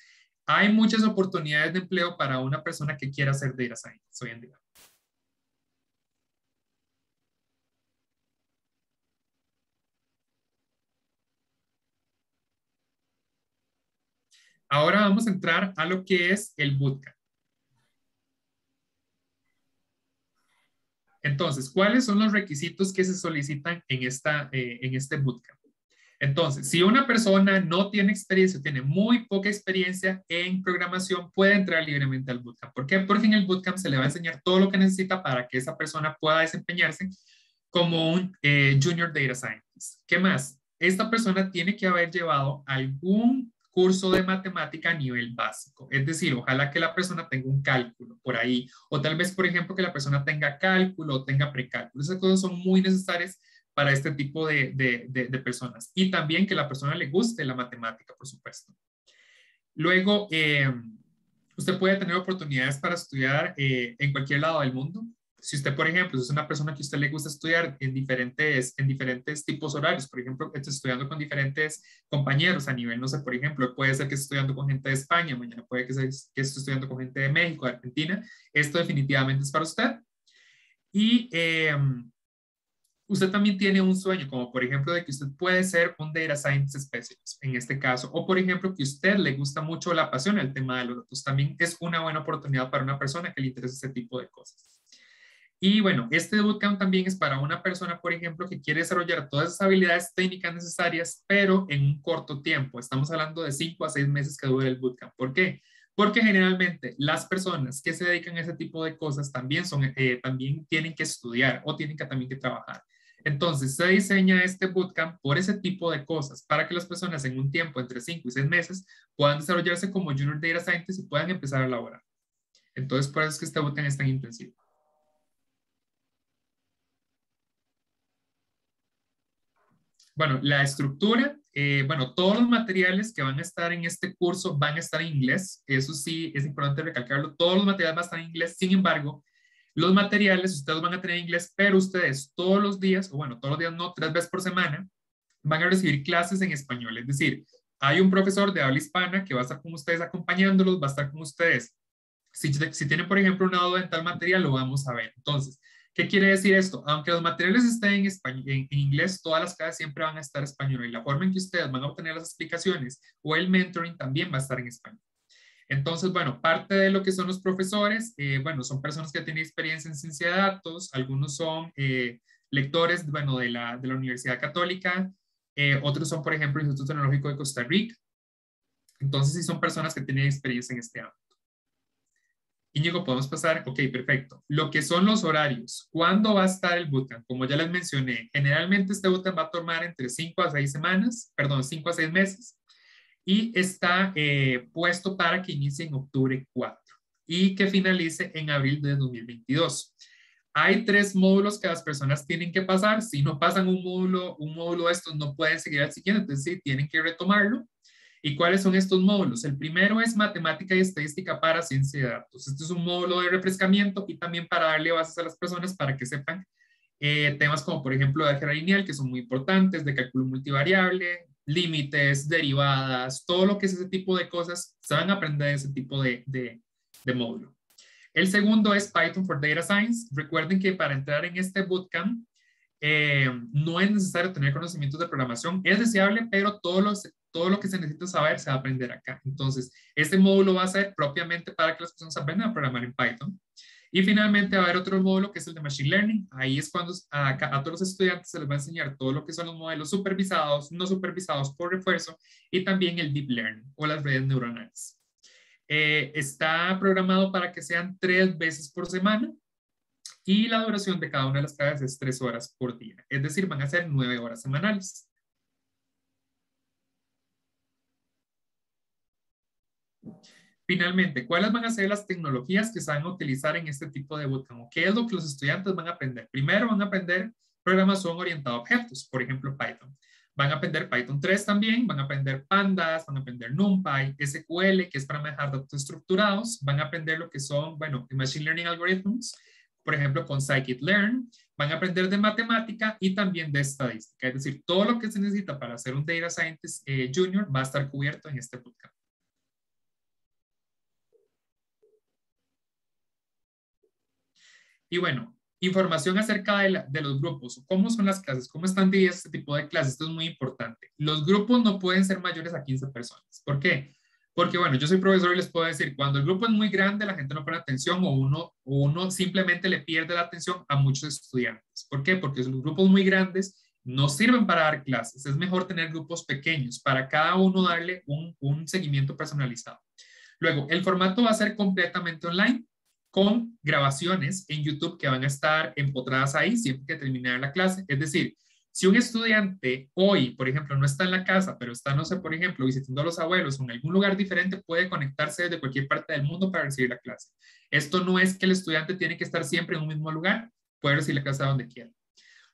hay muchas oportunidades de empleo para una persona que quiera ser data scientist hoy en día. Ahora vamos a entrar a lo que es el bootcamp. Entonces, ¿cuáles son los requisitos que se solicitan en, esta, eh, en este bootcamp? Entonces, si una persona no tiene experiencia, tiene muy poca experiencia en programación, puede entrar libremente al bootcamp. ¿Por qué? Porque en el bootcamp se le va a enseñar todo lo que necesita para que esa persona pueda desempeñarse como un eh, junior data scientist. ¿Qué más? Esta persona tiene que haber llevado algún curso de matemática a nivel básico. Es decir, ojalá que la persona tenga un cálculo por ahí, o tal vez, por ejemplo, que la persona tenga cálculo o tenga precálculo. Esas cosas son muy necesarias para este tipo de, de, personas. Y también que la persona le guste la matemática, por supuesto. Luego, eh, usted puede tener oportunidades para estudiar eh, en cualquier lado del mundo. Si usted, por ejemplo, es una persona que a usted le gusta estudiar en diferentes, en diferentes tipos horarios, por ejemplo, esté estudiando con diferentes compañeros a nivel, no sé, por ejemplo, puede ser que esté estudiando con gente de España, mañana puede que, que esté estudiando con gente de México, de Argentina, esto definitivamente es para usted. Y eh, usted también tiene un sueño, como por ejemplo de que usted puede ser un Data Science Specialist en este caso, o por ejemplo que a usted le gusta mucho la pasión, el tema de los datos, también es una buena oportunidad para una persona que le interesa ese tipo de cosas. Y bueno, este bootcamp también es para una persona, por ejemplo, que quiere desarrollar todas esas habilidades técnicas necesarias, pero en un corto tiempo. Estamos hablando de cinco a seis meses que dure el bootcamp. ¿Por qué? Porque generalmente las personas que se dedican a ese tipo de cosas también, son, eh, también tienen que estudiar o tienen que también que trabajar. Entonces, se diseña este bootcamp por ese tipo de cosas, para que las personas en un tiempo entre 5 y 6 meses puedan desarrollarse como Junior Data Scientist y puedan empezar a laborar. Entonces, por eso es que este bootcamp es tan intensivo. Bueno, la estructura, eh, bueno, todos los materiales que van a estar en este curso van a estar en inglés. Eso sí, es importante recalcarlo. Todos los materiales van a estar en inglés. Sin embargo, los materiales ustedes van a tener inglés, pero ustedes todos los días, o bueno, todos los días no, tres veces por semana, van a recibir clases en español. Es decir, hay un profesor de habla hispana que va a estar con ustedes acompañándolos, va a estar con ustedes. Si, si tienen, por ejemplo, una duda en tal material, lo vamos a ver. Entonces, ¿qué quiere decir esto? Aunque los materiales estén en, español, en, inglés, todas las clases siempre van a estar en español y la forma en que ustedes van a obtener las explicaciones o el mentoring también va a estar en español. Entonces, bueno, parte de lo que son los profesores, eh, bueno, son personas que tienen experiencia en ciencia de datos, algunos son eh, lectores, bueno, de la, de la Universidad Católica, eh, otros son, por ejemplo, el Instituto Tecnológico de Costa Rica. Entonces, sí son personas que tienen experiencia en este ámbito. Íñigo, podemos pasar, ok, perfecto. Lo que son los horarios, ¿cuándo va a estar el bootcamp? Como ya les mencioné, generalmente este bootcamp va a tomar entre 5 a 6 semanas, perdón, 5 a 6 meses y está eh, puesto para que inicie en octubre 4 y que finalice en abril de 2022. Hay tres módulos que las personas tienen que pasar. Si no pasan un módulo, un módulo de estos, no pueden seguir al siguiente, entonces sí, tienen que retomarlo. ¿Y cuáles son estos módulos? El primero es matemática y estadística para ciencia de datos. Este es un módulo de refrescamiento y también para darle bases a las personas para que sepan eh, temas como, por ejemplo, de álgebra lineal, que son muy importantes, de cálculo multivariable, límites, derivadas, todo lo que es ese tipo de cosas, se van a aprender ese tipo de, de, módulo. El segundo es Python for Data Science. Recuerden que para entrar en este bootcamp eh, no es necesario tener conocimientos de programación, es deseable, pero todo lo, todo lo que se necesita saber se va a aprender acá. Entonces, este módulo va a ser propiamente para que las personas aprendan a programar en Python. Y finalmente va a haber otro módulo que es el de Machine Learning. Ahí es cuando a, todos los estudiantes se les va a enseñar todo lo que son los modelos supervisados, no supervisados por refuerzo y también el Deep Learning o las redes neuronales. Eh, está programado para que sean tres veces por semana y la duración de cada una de las clases es tres horas por día. Es decir, van a ser nueve horas semanales. Finalmente, ¿cuáles van a ser las tecnologías que se van a utilizar en este tipo de bootcamp? ¿Qué es lo que los estudiantes van a aprender? Primero van a aprender programación orientada a objetos, por ejemplo, Python. Van a aprender Python 3 también, van a aprender Pandas, van a aprender NumPy, SQL, que es para manejar datos estructurados, van a aprender lo que son, bueno, Machine Learning Algorithms, por ejemplo, con Scikit-Learn, van a aprender de matemática y también de estadística. Es decir, todo lo que se necesita para ser un Data Scientist eh, Junior va a estar cubierto en este bootcamp. Y bueno, información acerca de, los grupos, cómo son las clases, cómo están divididas este tipo de clases, esto es muy importante. Los grupos no pueden ser mayores a 15 personas. ¿Por qué? Porque bueno, yo soy profesor y les puedo decir, cuando el grupo es muy grande, la gente no pone atención o uno, o uno simplemente le pierde la atención a muchos estudiantes. ¿Por qué? Porque los grupos muy grandes no sirven para dar clases. Es mejor tener grupos pequeños para cada uno darle un, un seguimiento personalizado. Luego, el formato va a ser completamente online con grabaciones en YouTube que van a estar empotradas ahí siempre que termine la clase. Es decir, si un estudiante hoy, por ejemplo, no está en la casa, pero está, no sé, por ejemplo, visitando a los abuelos o en algún lugar diferente, puede conectarse desde cualquier parte del mundo para recibir la clase. Esto no es que el estudiante tiene que estar siempre en un mismo lugar, puede recibir la clase donde quiera.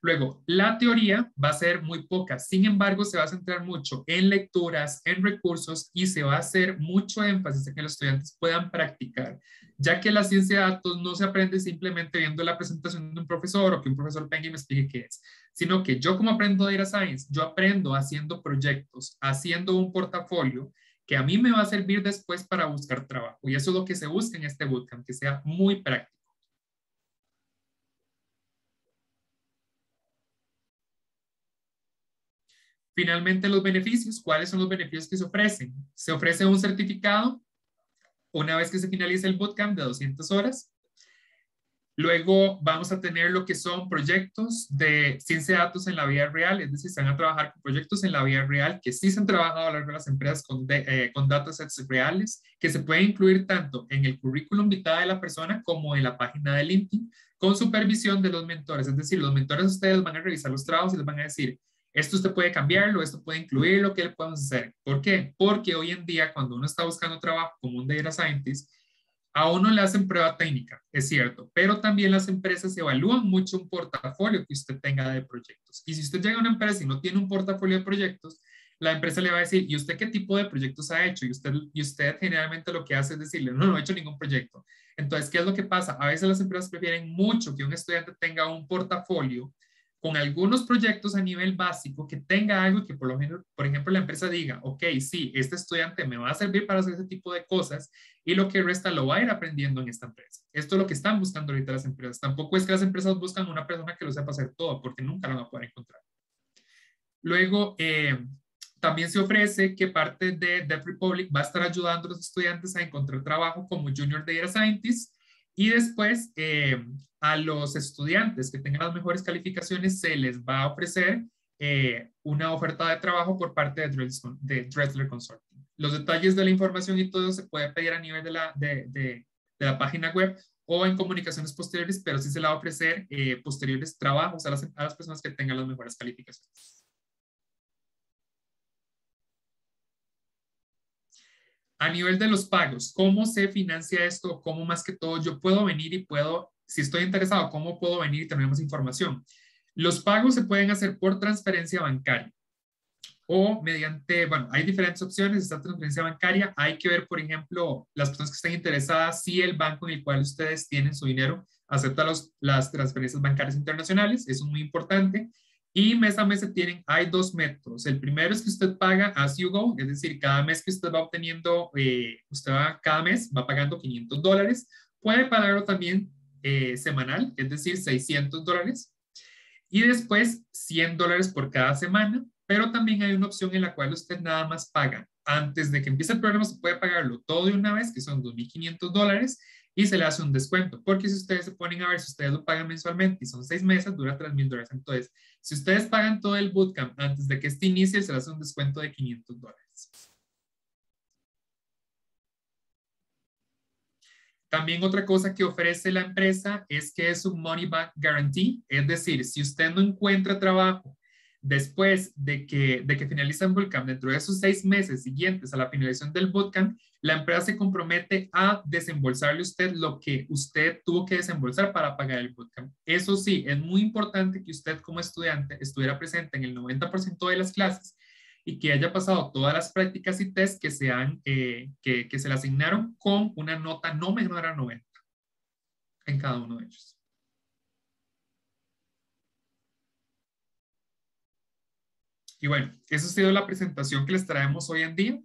Luego, la teoría va a ser muy poca, sin embargo, se va a centrar mucho en lecturas, en recursos y se va a hacer mucho énfasis en que los estudiantes puedan practicar, ya que la ciencia de datos no se aprende simplemente viendo la presentación de un profesor o que un profesor venga y me explique qué es, sino que yo como aprendo Data Science, yo aprendo haciendo proyectos, haciendo un portafolio que a mí me va a servir después para buscar trabajo. Y eso es lo que se busca en este bootcamp, que sea muy práctico. Finalmente, los beneficios. ¿Cuáles son los beneficios que se ofrecen? Se ofrece un certificado una vez que se finalice el bootcamp de 200 horas. Luego vamos a tener lo que son proyectos de ciencia de datos en la vida real, es decir, se a trabajar con proyectos en la vida real que sí se han trabajado a lo largo de las empresas con, eh, con datasets reales, que se puede incluir tanto en el currículum vitae de la persona como en la página de LinkedIn, con supervisión de los mentores. Es decir, los mentores ustedes van a revisar los trabajos y les van a decir, esto usted puede cambiarlo, esto puede incluirlo, ¿qué le podemos hacer? ¿Por qué? Porque hoy en día, cuando uno está buscando trabajo como un data scientist, a uno le hacen prueba técnica, es cierto, pero también las empresas evalúan mucho un portafolio que usted tenga de proyectos. Y si usted llega a una empresa y no tiene un portafolio de proyectos, la empresa le va a decir, ¿y usted qué tipo de proyectos ha hecho? Y usted, y usted generalmente lo que hace es decirle, no, no he hecho ningún proyecto. Entonces, ¿qué es lo que pasa? A veces las empresas prefieren mucho que un estudiante tenga un portafolio con algunos proyectos a nivel básico que tenga algo que por lo menos, por ejemplo, la empresa diga, ok, sí, este estudiante me va a servir para hacer ese tipo de cosas y lo que resta lo va a ir aprendiendo en esta empresa. Esto es lo que están buscando ahorita las empresas. Tampoco es que las empresas buscan una persona que lo sepa hacer todo, porque nunca lo van a poder encontrar. Luego, eh, también se ofrece que parte de Dev Republic va a estar ayudando a los estudiantes a encontrar trabajo como Junior Data Scientist y después, eh, a los estudiantes que tengan las mejores calificaciones, se les va a ofrecer eh, una oferta de trabajo por parte de, Dressler, Consulting. Los detalles de la información y todo se puede pedir a nivel de la, de, la página web o en comunicaciones posteriores, pero sí se le va a ofrecer eh, posteriores trabajos a las, a las personas que tengan las mejores calificaciones. A nivel de los pagos, ¿cómo se financia esto? ¿Cómo más que todo yo puedo venir y puedo, si estoy interesado, cómo puedo venir y tener más información? Los pagos se pueden hacer por transferencia bancaria o mediante, bueno, hay diferentes opciones, esta transferencia bancaria, hay que ver, por ejemplo, las personas que estén interesadas, si el banco en el cual ustedes tienen su dinero acepta los, las transferencias bancarias internacionales, eso es muy importante. Y mes a mes se tienen, hay dos métodos. El primero es que usted paga as you go, es decir, cada mes que usted va obteniendo, eh, usted va cada mes, va pagando 500 dólares. Puede pagarlo también eh, semanal, es decir, 600 dólares. Y después 100 dólares por cada semana, pero también hay una opción en la cual usted nada más paga. Antes de que empiece el programa se puede pagarlo todo de una vez, que son 2.500 dólares, y se le hace un descuento. Porque si ustedes se ponen a ver, si ustedes lo pagan mensualmente y son seis meses, dura 3.000 dólares. Entonces, si ustedes pagan todo el bootcamp antes de que este inicie, se les hace un descuento de 500 dólares. También otra cosa que ofrece la empresa es que es un money back guarantee, es decir, si usted no encuentra trabajo después de que, de que finaliza el bootcamp, dentro de esos seis meses siguientes a la finalización del bootcamp, la empresa se compromete a desembolsarle usted lo que usted tuvo que desembolsar para pagar el bootcamp. Eso sí, es muy importante que usted como estudiante estuviera presente en el 90% de las clases y que haya pasado todas las prácticas y test que, eh, que se le asignaron con una nota no menor a 90 en cada uno de ellos. Y bueno, esa ha sido la presentación que les traemos hoy en día.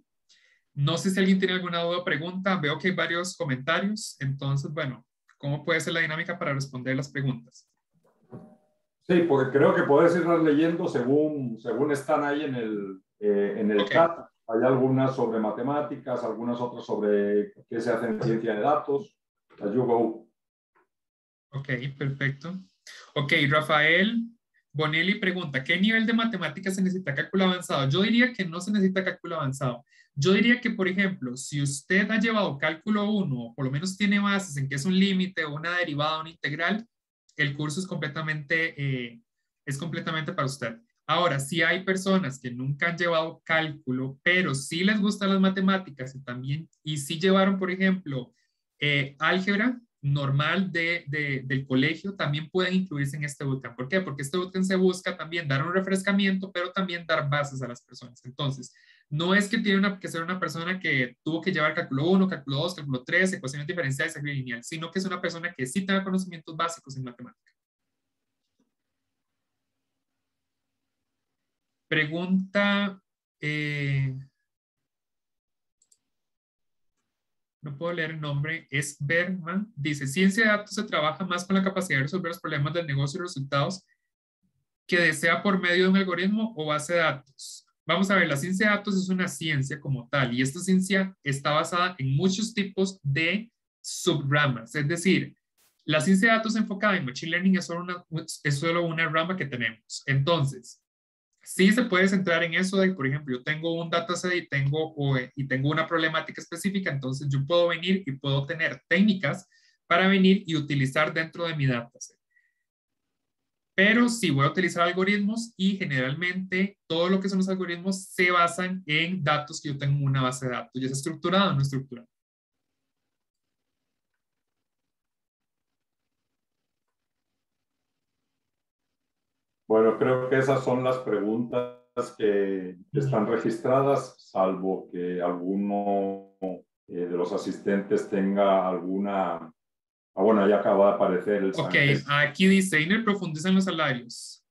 No sé si alguien tiene alguna duda o pregunta. Veo que hay varios comentarios. Entonces, bueno, ¿cómo puede ser la dinámica para responder las preguntas? Sí, porque creo que puedes ir leyendo según, según están ahí en el, eh, en el chat. Hay algunas sobre matemáticas, algunas otras sobre qué se hace en ciencia de datos. As you go. Ok, perfecto. Ok, Rafael Bonelli pregunta, ¿qué nivel de matemáticas se necesita cálculo avanzado? Yo diría que no se necesita cálculo avanzado. Yo diría que, por ejemplo, si usted ha llevado cálculo 1 o por lo menos tiene bases en que es un límite o una derivada, una integral, el curso es completamente, eh, es completamente para usted. Ahora, si hay personas que nunca han llevado cálculo, pero sí les gustan las matemáticas y también, y sí llevaron, por ejemplo, eh, álgebra, normal de, de, del colegio también pueden incluirse en este bootcamp. ¿Por qué? Porque este bootcamp se busca también dar un refrescamiento, pero también dar bases a las personas. Entonces, no es que tiene que ser una persona que tuvo que llevar cálculo 1, cálculo 2, cálculo 3, ecuaciones diferenciales, álgebra lineal, sino que es una persona que sí tenga conocimientos básicos en matemática. Pregunta, eh, no puedo leer el nombre, es Berman, dice, ciencia de datos se trabaja más con la capacidad de resolver los problemas del negocio y resultados que desea por medio de un algoritmo o base de datos. Vamos a ver, la ciencia de datos es una ciencia como tal y esta ciencia está basada en muchos tipos de subramas, es decir, la ciencia de datos enfocada en Machine Learning es solo una, es solo una rama que tenemos. Entonces, sí se puede centrar en eso de, por ejemplo, yo tengo un dataset y tengo, y tengo una problemática específica, entonces yo puedo venir y puedo tener técnicas para venir y utilizar dentro de mi dataset. Pero sí voy a utilizar algoritmos y generalmente todo lo que son los algoritmos se basan en datos que yo tengo en una base de datos, ya sea estructurada o no estructurada. Bueno, creo que esas son las preguntas que están registradas, salvo que alguno eh, de los asistentes tenga alguna... Ah, bueno, ya acaba de aparecer el... Ok, aquí dice, Iner profundiza en los salarios.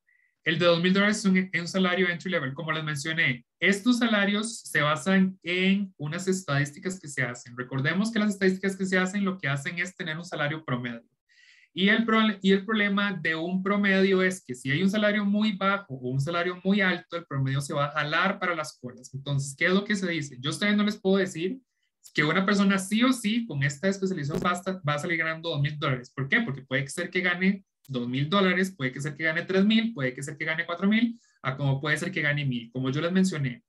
El de 2.000 dólares es un, un, salario entry level, como les mencioné. Estos salarios se basan en unas estadísticas que se hacen. Recordemos que las estadísticas que se hacen lo que hacen es tener un salario promedio. Y el, y el problema de un promedio es que si hay un salario muy bajo o un salario muy alto, el promedio se va a jalar para las colas. Entonces, ¿qué es lo que se dice? Yo ustedes no les puedo decir que una persona sí o sí con esta especialización va a, va a salir ganando dos mil dólares. ¿Por qué? Porque puede ser que gane dos mil dólares, puede que ser que gane tres mil, puede que ser que gane cuatro mil, a como puede ser que gane mil. Como yo les mencioné,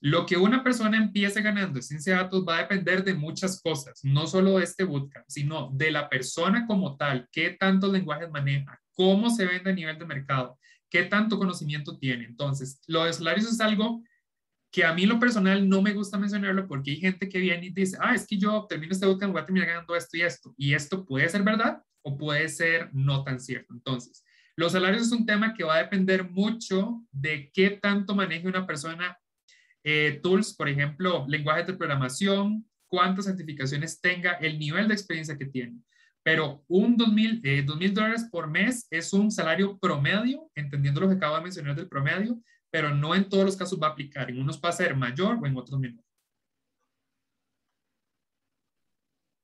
lo que una persona empiece ganando en ciencia de datos va a depender de muchas cosas, no solo de este bootcamp, sino de la persona como tal, qué tantos lenguajes maneja, cómo se vende a nivel de mercado, qué tanto conocimiento tiene. Entonces, lo de salarios es algo que a mí lo personal no me gusta mencionarlo porque hay gente que viene y dice, ah, es que yo termino este bootcamp, voy a terminar ganando esto y esto. Y esto puede ser verdad o puede ser no tan cierto. Entonces, los salarios es un tema que va a depender mucho de qué tanto maneje una persona eh, tools, por ejemplo, lenguajes de programación, cuántas certificaciones tenga, el nivel de experiencia que tiene. Pero un 2.000 eh, dólares por mes es un salario promedio, entendiendo lo que acabo de mencionar del promedio, pero no en todos los casos va a aplicar. En unos va a ser mayor o en otros menor.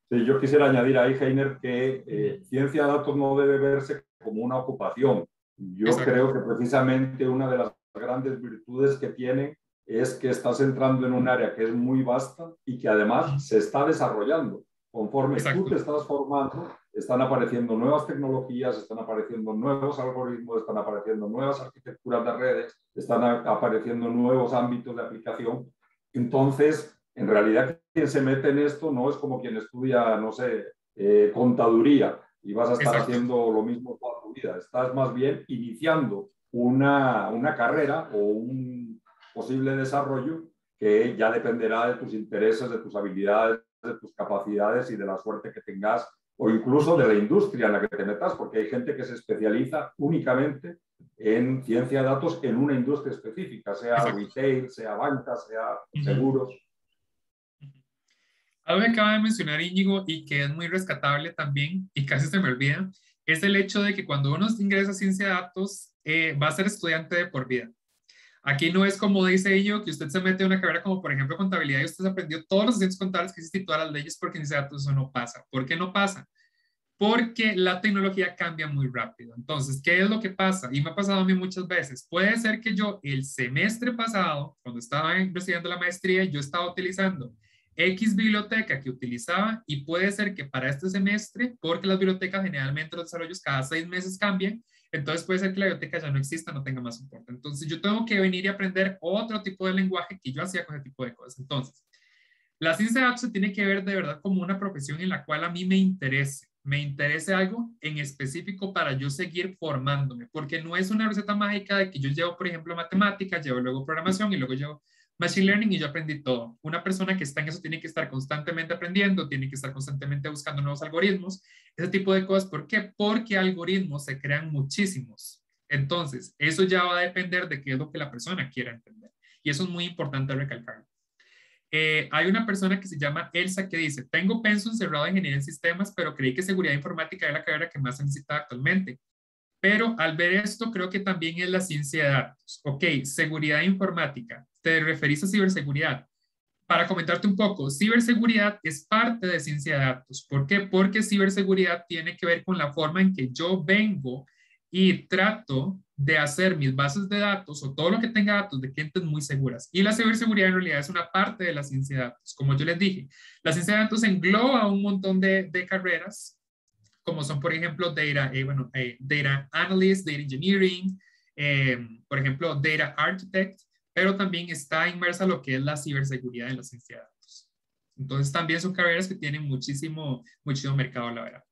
Sí, yo quisiera añadir ahí, Heiner, que eh, ciencia de datos no debe verse como una ocupación. Yo creo que precisamente una de las grandes virtudes que tiene es que estás entrando en un área que es muy vasta y que además se está desarrollando. Conforme tú te estás formando, están apareciendo nuevas tecnologías, están apareciendo nuevos algoritmos, están apareciendo nuevas arquitecturas de redes, están apareciendo nuevos ámbitos de aplicación. Entonces, en realidad, quien se mete en esto no es como quien estudia, no sé, eh, contaduría y vas a estar haciendo lo mismo toda tu vida. Estás más bien iniciando una, una carrera o un posible desarrollo que ya dependerá de tus intereses, de tus habilidades, de tus capacidades y de la suerte que tengas o incluso de la industria en la que te metas, porque hay gente que se especializa únicamente en ciencia de datos en una industria específica, sea retail, sea banca, sea seguros. Algo que acaba de mencionar Íñigo y que es muy rescatable también, y casi se me olvida, es el hecho de que cuando uno ingresa a ciencia de datos, eh, va a ser estudiante de por vida. Aquí no es como dice ello, que usted se mete en una carrera como por ejemplo contabilidad y usted aprendió todos los ciencias contables que existen todas las leyes porque en datos eso no pasa. ¿Por qué no pasa? Porque la tecnología cambia muy rápido. Entonces, ¿qué es lo que pasa? Y me ha pasado a mí muchas veces. Puede ser que yo el semestre pasado, cuando estaba estudiando la maestría, yo estaba utilizando X biblioteca que utilizaba y puede ser que para este semestre, porque las bibliotecas generalmente los desarrollos cada seis meses cambian, entonces puede ser que la biblioteca ya no exista, no tenga más soporte. Entonces yo tengo que venir y aprender otro tipo de lenguaje que yo hacía con ese tipo de cosas. Entonces, la ciencia de datos se tiene que ver de verdad como una profesión en la cual a mí me interese, me interese algo en específico para yo seguir formándome, porque no es una receta mágica de que yo llevo, por ejemplo, matemáticas, llevo luego programación y luego llevo Machine Learning y yo aprendí todo. Una persona que está en eso tiene que estar constantemente aprendiendo, tiene que estar constantemente buscando nuevos algoritmos. Ese tipo de cosas. ¿Por qué? Porque algoritmos se crean muchísimos. Entonces, eso ya va a depender de qué es lo que la persona quiera entender. Y eso es muy importante recalcar. Eh, hay una persona que se llama Elsa que dice, tengo pensum cerrado en ingeniería en sistemas, pero creí que seguridad informática era la carrera que más se necesita actualmente. Pero al ver esto, creo que también es la ciencia de datos. Ok, seguridad informática. ¿Te referís a ciberseguridad? Para comentarte un poco, ciberseguridad es parte de ciencia de datos. ¿Por qué? Porque ciberseguridad tiene que ver con la forma en que yo vengo y trato de hacer mis bases de datos o todo lo que tenga datos de clientes muy seguras. Y la ciberseguridad en realidad es una parte de la ciencia de datos. Como yo les dije, la ciencia de datos engloba un montón de, de carreras, como son, por ejemplo, data, eh, bueno, eh, data analyst, data engineering, eh, por ejemplo, data architect, pero también está inmersa lo que es la ciberseguridad en la ciencia de datos. Entonces, también son carreras que tienen muchísimo, muchísimo mercado, la verdad.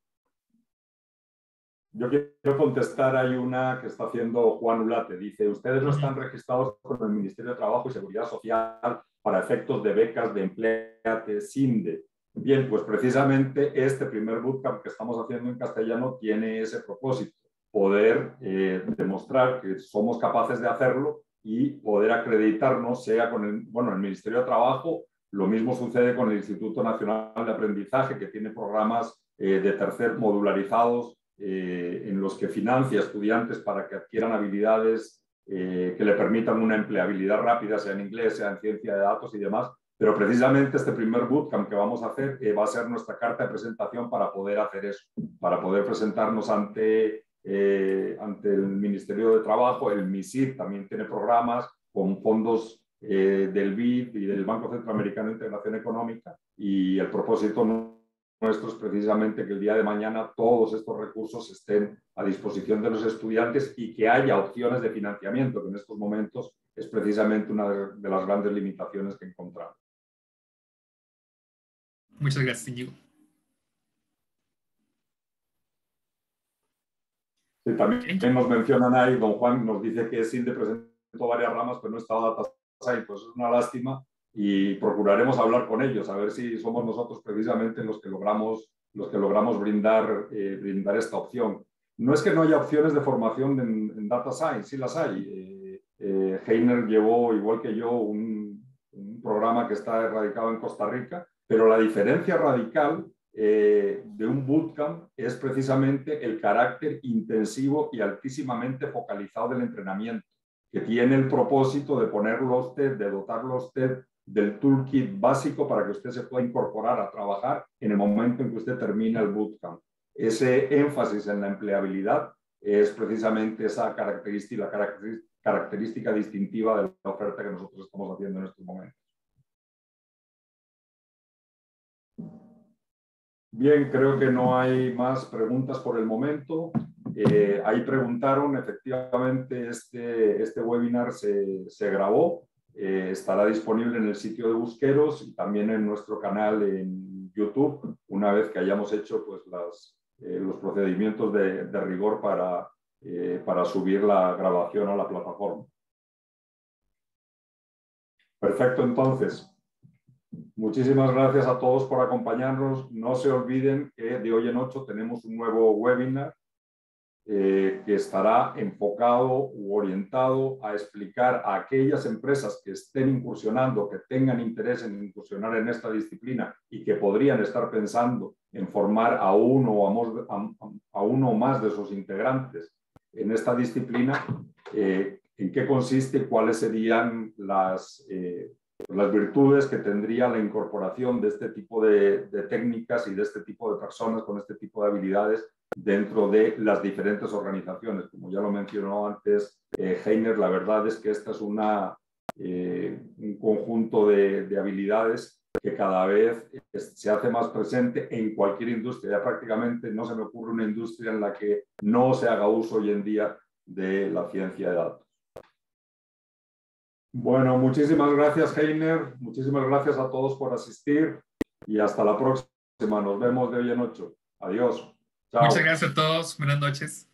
Yo quiero contestar, hay una que está haciendo Juan Ulate. Dice, ustedes no están registrados con el Ministerio de Trabajo y Seguridad Social para efectos de becas de empleate SINDE. Bien, pues precisamente este primer bootcamp que estamos haciendo en castellano tiene ese propósito, poder eh, demostrar que somos capaces de hacerlo y poder acreditarnos, sea con el, bueno, el Ministerio de Trabajo, lo mismo sucede con el Instituto Nacional de Aprendizaje, que tiene programas eh, de tercer modularizados eh, en los que financia estudiantes para que adquieran habilidades eh, que le permitan una empleabilidad rápida, sea en inglés, sea en ciencia de datos y demás. Pero precisamente este primer bootcamp que vamos a hacer va a ser nuestra carta de presentación para poder hacer eso, para poder presentarnos ante, ante el Ministerio de Trabajo. El MISID también tiene programas con fondos del BID y del Banco Centroamericano de Integración Económica y el propósito nuestro es precisamente que el día de mañana todos estos recursos estén a disposición de los estudiantes y que haya opciones de financiamiento, que en estos momentos es precisamente una de las grandes limitaciones que encontramos. Muchas gracias, Íñigo. Sí, también nos mencionan ahí, don Juan nos dice que SINDE presentó varias ramas, pero no estaba data science, pues es una lástima, y procuraremos hablar con ellos, a ver si somos nosotros precisamente los que logramos, los que logramos brindar, eh, brindar esta opción. No es que no haya opciones de formación en, Data Science, sí las hay. Eh, eh, Heiner llevó, igual que yo, un, un, programa que está radicado en Costa Rica, pero la diferencia radical de un bootcamp es precisamente el carácter intensivo y altísimamente focalizado del entrenamiento, que tiene el propósito de ponerlo usted, de dotarlo usted del toolkit básico para que usted se pueda incorporar a trabajar en el momento en que usted termina el bootcamp. Ese énfasis en la empleabilidad es precisamente esa característica, característica distintiva de la oferta que nosotros estamos haciendo en estos momentos. Bien, creo que no hay más preguntas por el momento. Eh, ahí preguntaron, efectivamente, este, este webinar se, se grabó. Eh, estará disponible en el sitio de Busqueros y también en nuestro canal en YouTube, una vez que hayamos hecho pues, las, eh, los procedimientos de, rigor para, para subir la grabación a la plataforma. Perfecto, entonces. Muchísimas gracias a todos por acompañarnos. No se olviden que de hoy en ocho tenemos un nuevo webinar eh, que estará enfocado u orientado a explicar a aquellas empresas que estén incursionando, que tengan interés en incursionar en esta disciplina y que podrían estar pensando en formar a uno o a, uno más de sus integrantes en esta disciplina, eh, en qué consiste, cuáles serían las, eh, las virtudes que tendría la incorporación de este tipo de, técnicas y de este tipo de personas con este tipo de habilidades dentro de las diferentes organizaciones. Como ya lo mencionó antes eh, Heiner, la verdad es que esta es una, eh, un conjunto de, de, habilidades que cada vez se hace más presente en cualquier industria. Ya prácticamente no se me ocurre una industria en la que no se haga uso hoy en día de la ciencia de datos. Bueno, muchísimas gracias Heiner, muchísimas gracias a todos por asistir y hasta la próxima. Nos vemos de hoy en ocho. Adiós. Muchas gracias a todos. Buenas noches.